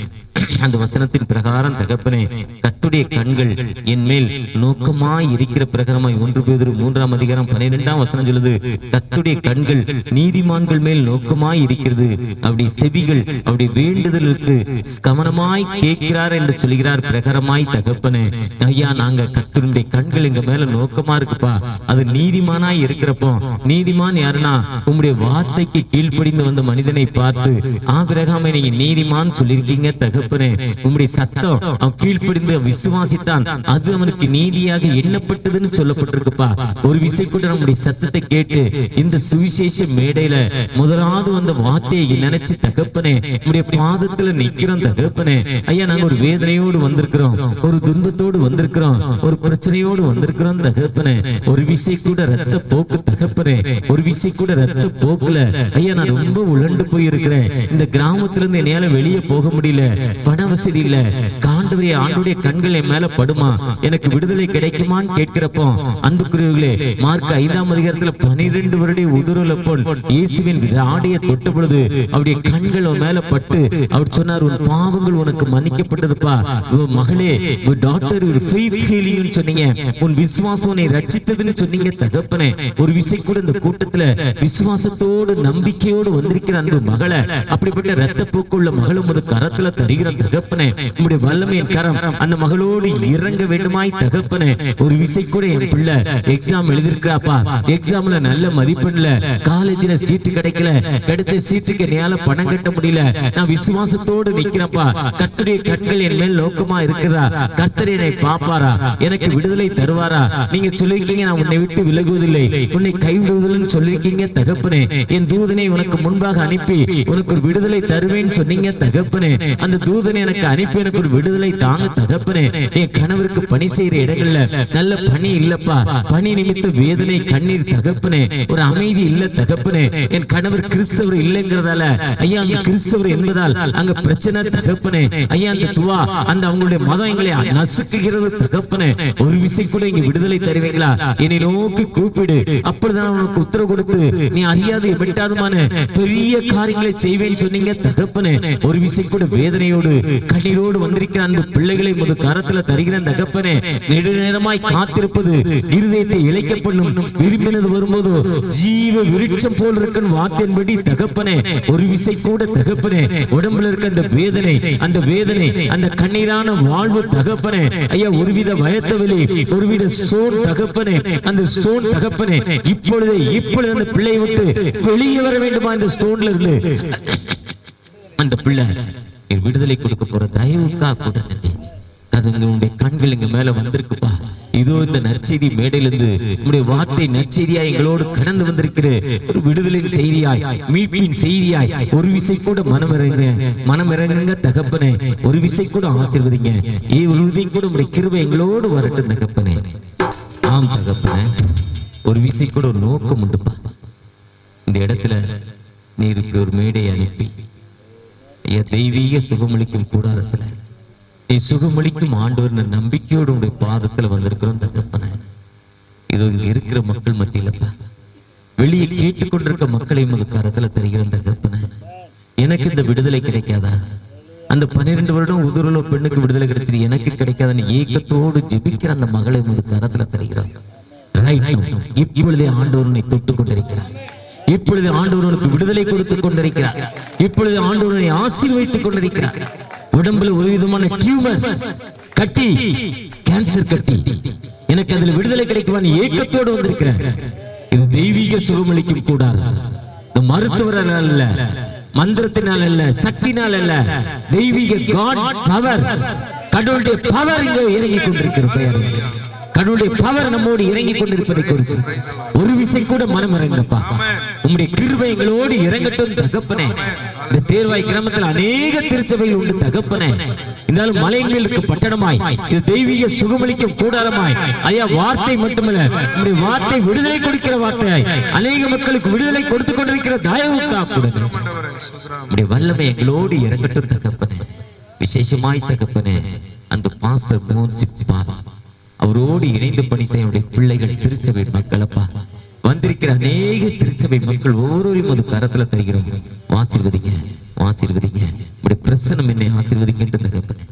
அந்த வசனத்தின் பிரகாரம் தகப்பனே கத்துடைய கண்கள் என் மேல் நோக்கமாய் இருக்கிற பிரகாரமாய் ஒன்று பேதுரு மூன்றாம் அதிகாரம் பன்னிரெண்டாம் வசனம் சொல்லுது கத்துடைய கண்கள் நீதிமான்கள் மேல் நோக்கமாய் இருக்கிறது. அப்படி செவிகள் அப்படி வேண்டுதலுக்கு கவனமாய் கேட்கிறார் என்று சொல்கிறார் பிரகாரமாய் தகப்பனே. ஐயா நாங்க கத்துடைய கண்கள் எங்க மேல நோக்கமா இருக்குப்பா. அது நீதிமானாய் இருக்கிறப்போ நீதிமான் யாருன்னா உங்களுடைய வார்த்தைக்கு கீழ்ப்படிந்து வந்த மனிதனை பார்த்து ஆபிரகாமை நீங்க நீதிமான் சொல்லியிருக்கீங்க தகப்பனே உம்முடைய சத்தம் அவன் கீழ்ப்படிந்து விசுவாசித்தான். அது அவனுக்கு நீதியாக எண்ணப்பட்டதுன்னு சொல்லப்பட்டிருக்குப்பா. ஒரு விசை கூட நம்முடைய சத்தத்தை கேட்டு இந்த சுவிசேஷ மேடையில முதலாவது வந்த வார்த்தையை நினைச்சு தகப்பனே நம்முடைய பாதத்துல நிக்கிறோம் தகப்பனே. ஐயா நாங்க ஒரு வேதனையோடு வந்திருக்கிறோம் ஒரு துன்பத்தோடு வந்திருக்கிறோம் ஒரு பிரச்சனையோடு வந்திருக்கிறோம் தகப்பனே. ஒரு விசை கூட ரத்த போக்கு தகப்பனே. ஒரு விசை கூட ரத்த போக்குல ஐயா நான் ரொம்ப உழண்டு போயிருக்கிறேன். இந்த கிராமத்துல இருந்து என்னால வெளியே போக முடியல. பண வசதி இல்ல. காண்டவரே ஆண்டுடைய கண்கள் என் மேல படுமா? எனக்கு விடுதலை கிடைக்குமான்னு கேட்கிறப்போ அன்புக்குரியவர்களே மார்க் ஐந்தாம் அதிகாரத்துல பனிரெண்டு வருடைய உதிரல போல் இயேசுவின் ஆடையை தொட்ட பொழுது அவருடைய கண்கள் அவன் மேல பட்டு அவர் சொன்னார் உன் பாவங்கள் உனக்கு மன்னிக்கப்பட்டதுப்பா. மகளே டாக்டர் ஒரு ஃபெய்த் ஹீலிங்னு சொன்னீங்க. உன் விசுவாசம் உன்னை ரட்சித்ததுன்னு சொன்னீங்க தகப்பனே. ஒரு விசை கூட இந்த கூட்டத்துல விசுவாசத்தோடு நம்பிக்கையோடு வந்திருக்கிற அந்த மகளை அப்படிப்பட்ட ரத்த போக்குள்ள மகளும் ஒரு கரத்துல தகப்பனே உங்களுடைய வல்லமையின் கரம். அந்த மகளோடு இறங்க வேண்டுமாய் தகப்பனே ஒரு விசை கூட என் பிள்ளை எக்ஸாம் எழுதிருக்காப்பா எக்ஸாம்ல நல்ல மதிப்பெண்ல காலேஜ்ல சீட்டு கிடைக்கல கிடைச்ச சீட்டுக்கு என்னால பணம் கட்ட முடியல. நான் விசுவாசத்தோடு கர்த்தருடைய கண்கள் என் மேல் நோக்கமா இருக்குதா? கர்த்தர் என்னை பாப்பாரா எனக்கு விடுதலை தருவாரா? நீங்க சொல்லிருக்கீங்க நான் உன்னை விட்டு விலகுவதில்லை. உன்னை கைவிடுவதில்லைன்னு சொல்லிருக்கீங்க தகப்பனே. என் தூதனை உனக்கு முன்பாக அனுப்பி உனக்கு ஒரு விடுதலை தருவேன்னு சொன்னீங்க தகப்பனே. அந்த தூதன் எனக்கு அனுப்பி எனக்கு ஒரு விடுதலை தாங்க தகப்பனே. என் கணவருக்கு பணி செய்யற இடங்கள்ல நல்ல பணி இல்லப்பா. பணி நிமித்த வேதனை கண்ணீர் தகப்பனே. ஒரு அமைதி இல்ல தகப்பனே. என் கணவர் கிறிஸ்தவர் இல்லைங்கிறதால ஐயா அந்த கிறிஸ்தவர் என்பதால் அங்க பிரச்சனை தகப்பனே. ஐயா அந்த துவா அந்த அவங்களுடைய மதம் எங்களை நசுக்குகிறது தகப்பனே. ஒரு விசை கூட இங்க விடுதலை தருவீங்களா? என்னை நோக்கி கூப்பிடு. அப்பொழுதுதான் உனக்கு உத்தரவு கொடுத்து நீ அறியாது விட்டாதுமான பெரிய காரியங்களை செய்வேன்னு சொன்னீங்க தகப்பனே. ஒரு விசை கூட வேதனையோடு கண்ணீரோடு கண்ணீரோடு வந்திருக்கிற அந்த பிள்ளைகளை முது கரத்துல தருகிற தகப்பனே நெடுநேரமாய் காத்திருப்பது இருதயத்தை இழைக்கப்படும் விரும்பினது வரும்போது ஜீவ விருட்சம் போல் இருக்கும் வார்த்தையின்படி தகப்பனே ஒரு விசை கூட தகப்பனே உடம்புல இருக்க அந்த வேதனை அந்த வேதனை அந்த கண்ணீரான வாழ்வு தகப்பனே ஐயா ஒருவித பயத்தவலி ஒருவித சோன் தகப்பனே அந்த ஸ்டோன் தகப்பனே இப்பொழுது இப்பொழுது அந்த பிள்ளையை விட்டு வெளியே வர வேண்டுமா அந்த ஸ்டோன்ல இருந்து? அந்த பிள்ளை நீ விடுதலை கொடுக்க போற தயவுக்கா கூட நன்றி. அது உங்களுடைய கண்கள் எங்க மேல வந்திருக்குப்பா. இதோ இந்த நற்செய்தி மேடையிலிருந்து உங்களுடைய வார்த்தை நற்செய்தியாய் எங்களோடு கடந்து வந்திருக்கிற ஒரு விடுதலின் செய்தியாய் மீட்பின் செய்தியாய் ஒரு விசை கூட மனம் இறங்க மனம் இறங்குங்க தகப்பனே. ஒரு விசை கூட ஆசிர்வதிங்க. ஏ ஒரு விதை கூட உங்களுடைய கிருவை எங்களோடு வரட்டும் தகப்பனே. ஆம் தகப்பனே. ஒரு விசை கூட ஒரு நோக்கம் உண்டுப்பா. இந்த இடத்துல நீருக்கு ஒரு மேடை அனுப்பி தெய்வீக சுகமளிக்கும் கூடாரத்துல. நீ சுகமளிக்கும் ஆண்டவர் நம்பிக்கையோடு உடைய பாதத்துல வந்திருக்கிறோம் தகப்பன. இது இங்க இருக்கிற மக்கள் மத்தியிலப்பா. வெளியே கேட்டுக்கொண்டிருக்க மக்களை உமது கரத்துல தருகிற தகப்பன. எனக்கு இந்த விடுதலை கிடைக்காதா? அந்த பன்னிரெண்டு வருடம் உதிரல பெண்ணுக்கு விடுதலை கிடைச்சது எனக்கு கிடைக்காதுன்னு ஏக்கத்தோடு ஜெபிக்கிற அந்த மகளை உமது கரத்துல தருகிறார் இப்பொழுதே ஆண்டவர் தொட்டு கொண்டிருக்கிறார் இப்பொழுது ஆண்டவனுக்கு விடுதலை கொடுத்து கொண்டிருக்கிறார். இப்பொழுது ஆண்டவனை ஆசீர்வைத்துக் ஆசீர்வதித்துக் கொண்டிருக்கிறார். உடம்புல ஒரு விதமான டியூமர் கட்டி கேன்சர் கட்டி எனக்கு அதில் விடுதலை கிடைக்குமான ஏக்கத்தோடு வந்திருக்கிறேன் இது தெய்வீக சுகமளிக்கும் கூடாது. இந்த மருத்துவரால் அல்ல மந்திரத்தினால் அல்ல சக்தினால் அல்ல. தெய்வீக காட் பவர் கடவுளுடைய பவர் இங்க இறங்கி கொண்டிருக்கிற பெயர் கடவுளுடைய பவர் நம்மோடு இறங்கி கொண்டிருப்பதை குறித்து. ஒரு விசை கூட மனம் இறங்கப்பா உம்முடைய கிருபை எங்களோடு இறங்கட்டும் தகப்பனே. இந்த தேர்வாய் கிராமத்தில் அநேக திருச்சபைகள் உண்டு தகப்பனே. இருந்தாலும் மலையின் மேல் இருக்க பட்டணமாய் இது தெய்வீக சுகமளிக்கும் கூடாரமாய். ஐயா வார்த்தை மட்டுமல்ல உங்களுடைய வார்த்தை விடுதலை கொடுக்கிற வார்த்தையாய். அநேக மக்களுக்கு விடுதலை கொடுத்து கொண்டிருக்கிற தயவுக்கா கூட. உம்முடைய வல்லமை எங்களோடு இறங்கட்டும் தகப்பனே. விசேஷமாய் தகப்பனே. அந்த பாஸ்டர் மோன்சிப் பாலா. அவரோடு இணைந்து பணி செய்ய உடைய பிள்ளைகள் திருச்சபை மக்களப்பா. வந்திருக்கிற அநேக திருச்சபை மக்கள் ஒவ்வொருவரையும் ஒரு கரத்துல தருகிறோம். ஆசீர்வதிங்க ஆசீர்வதிங்க உடைய பிரசனம் என்னை ஆசீர்வதிக்கின்ற தகப்பனே.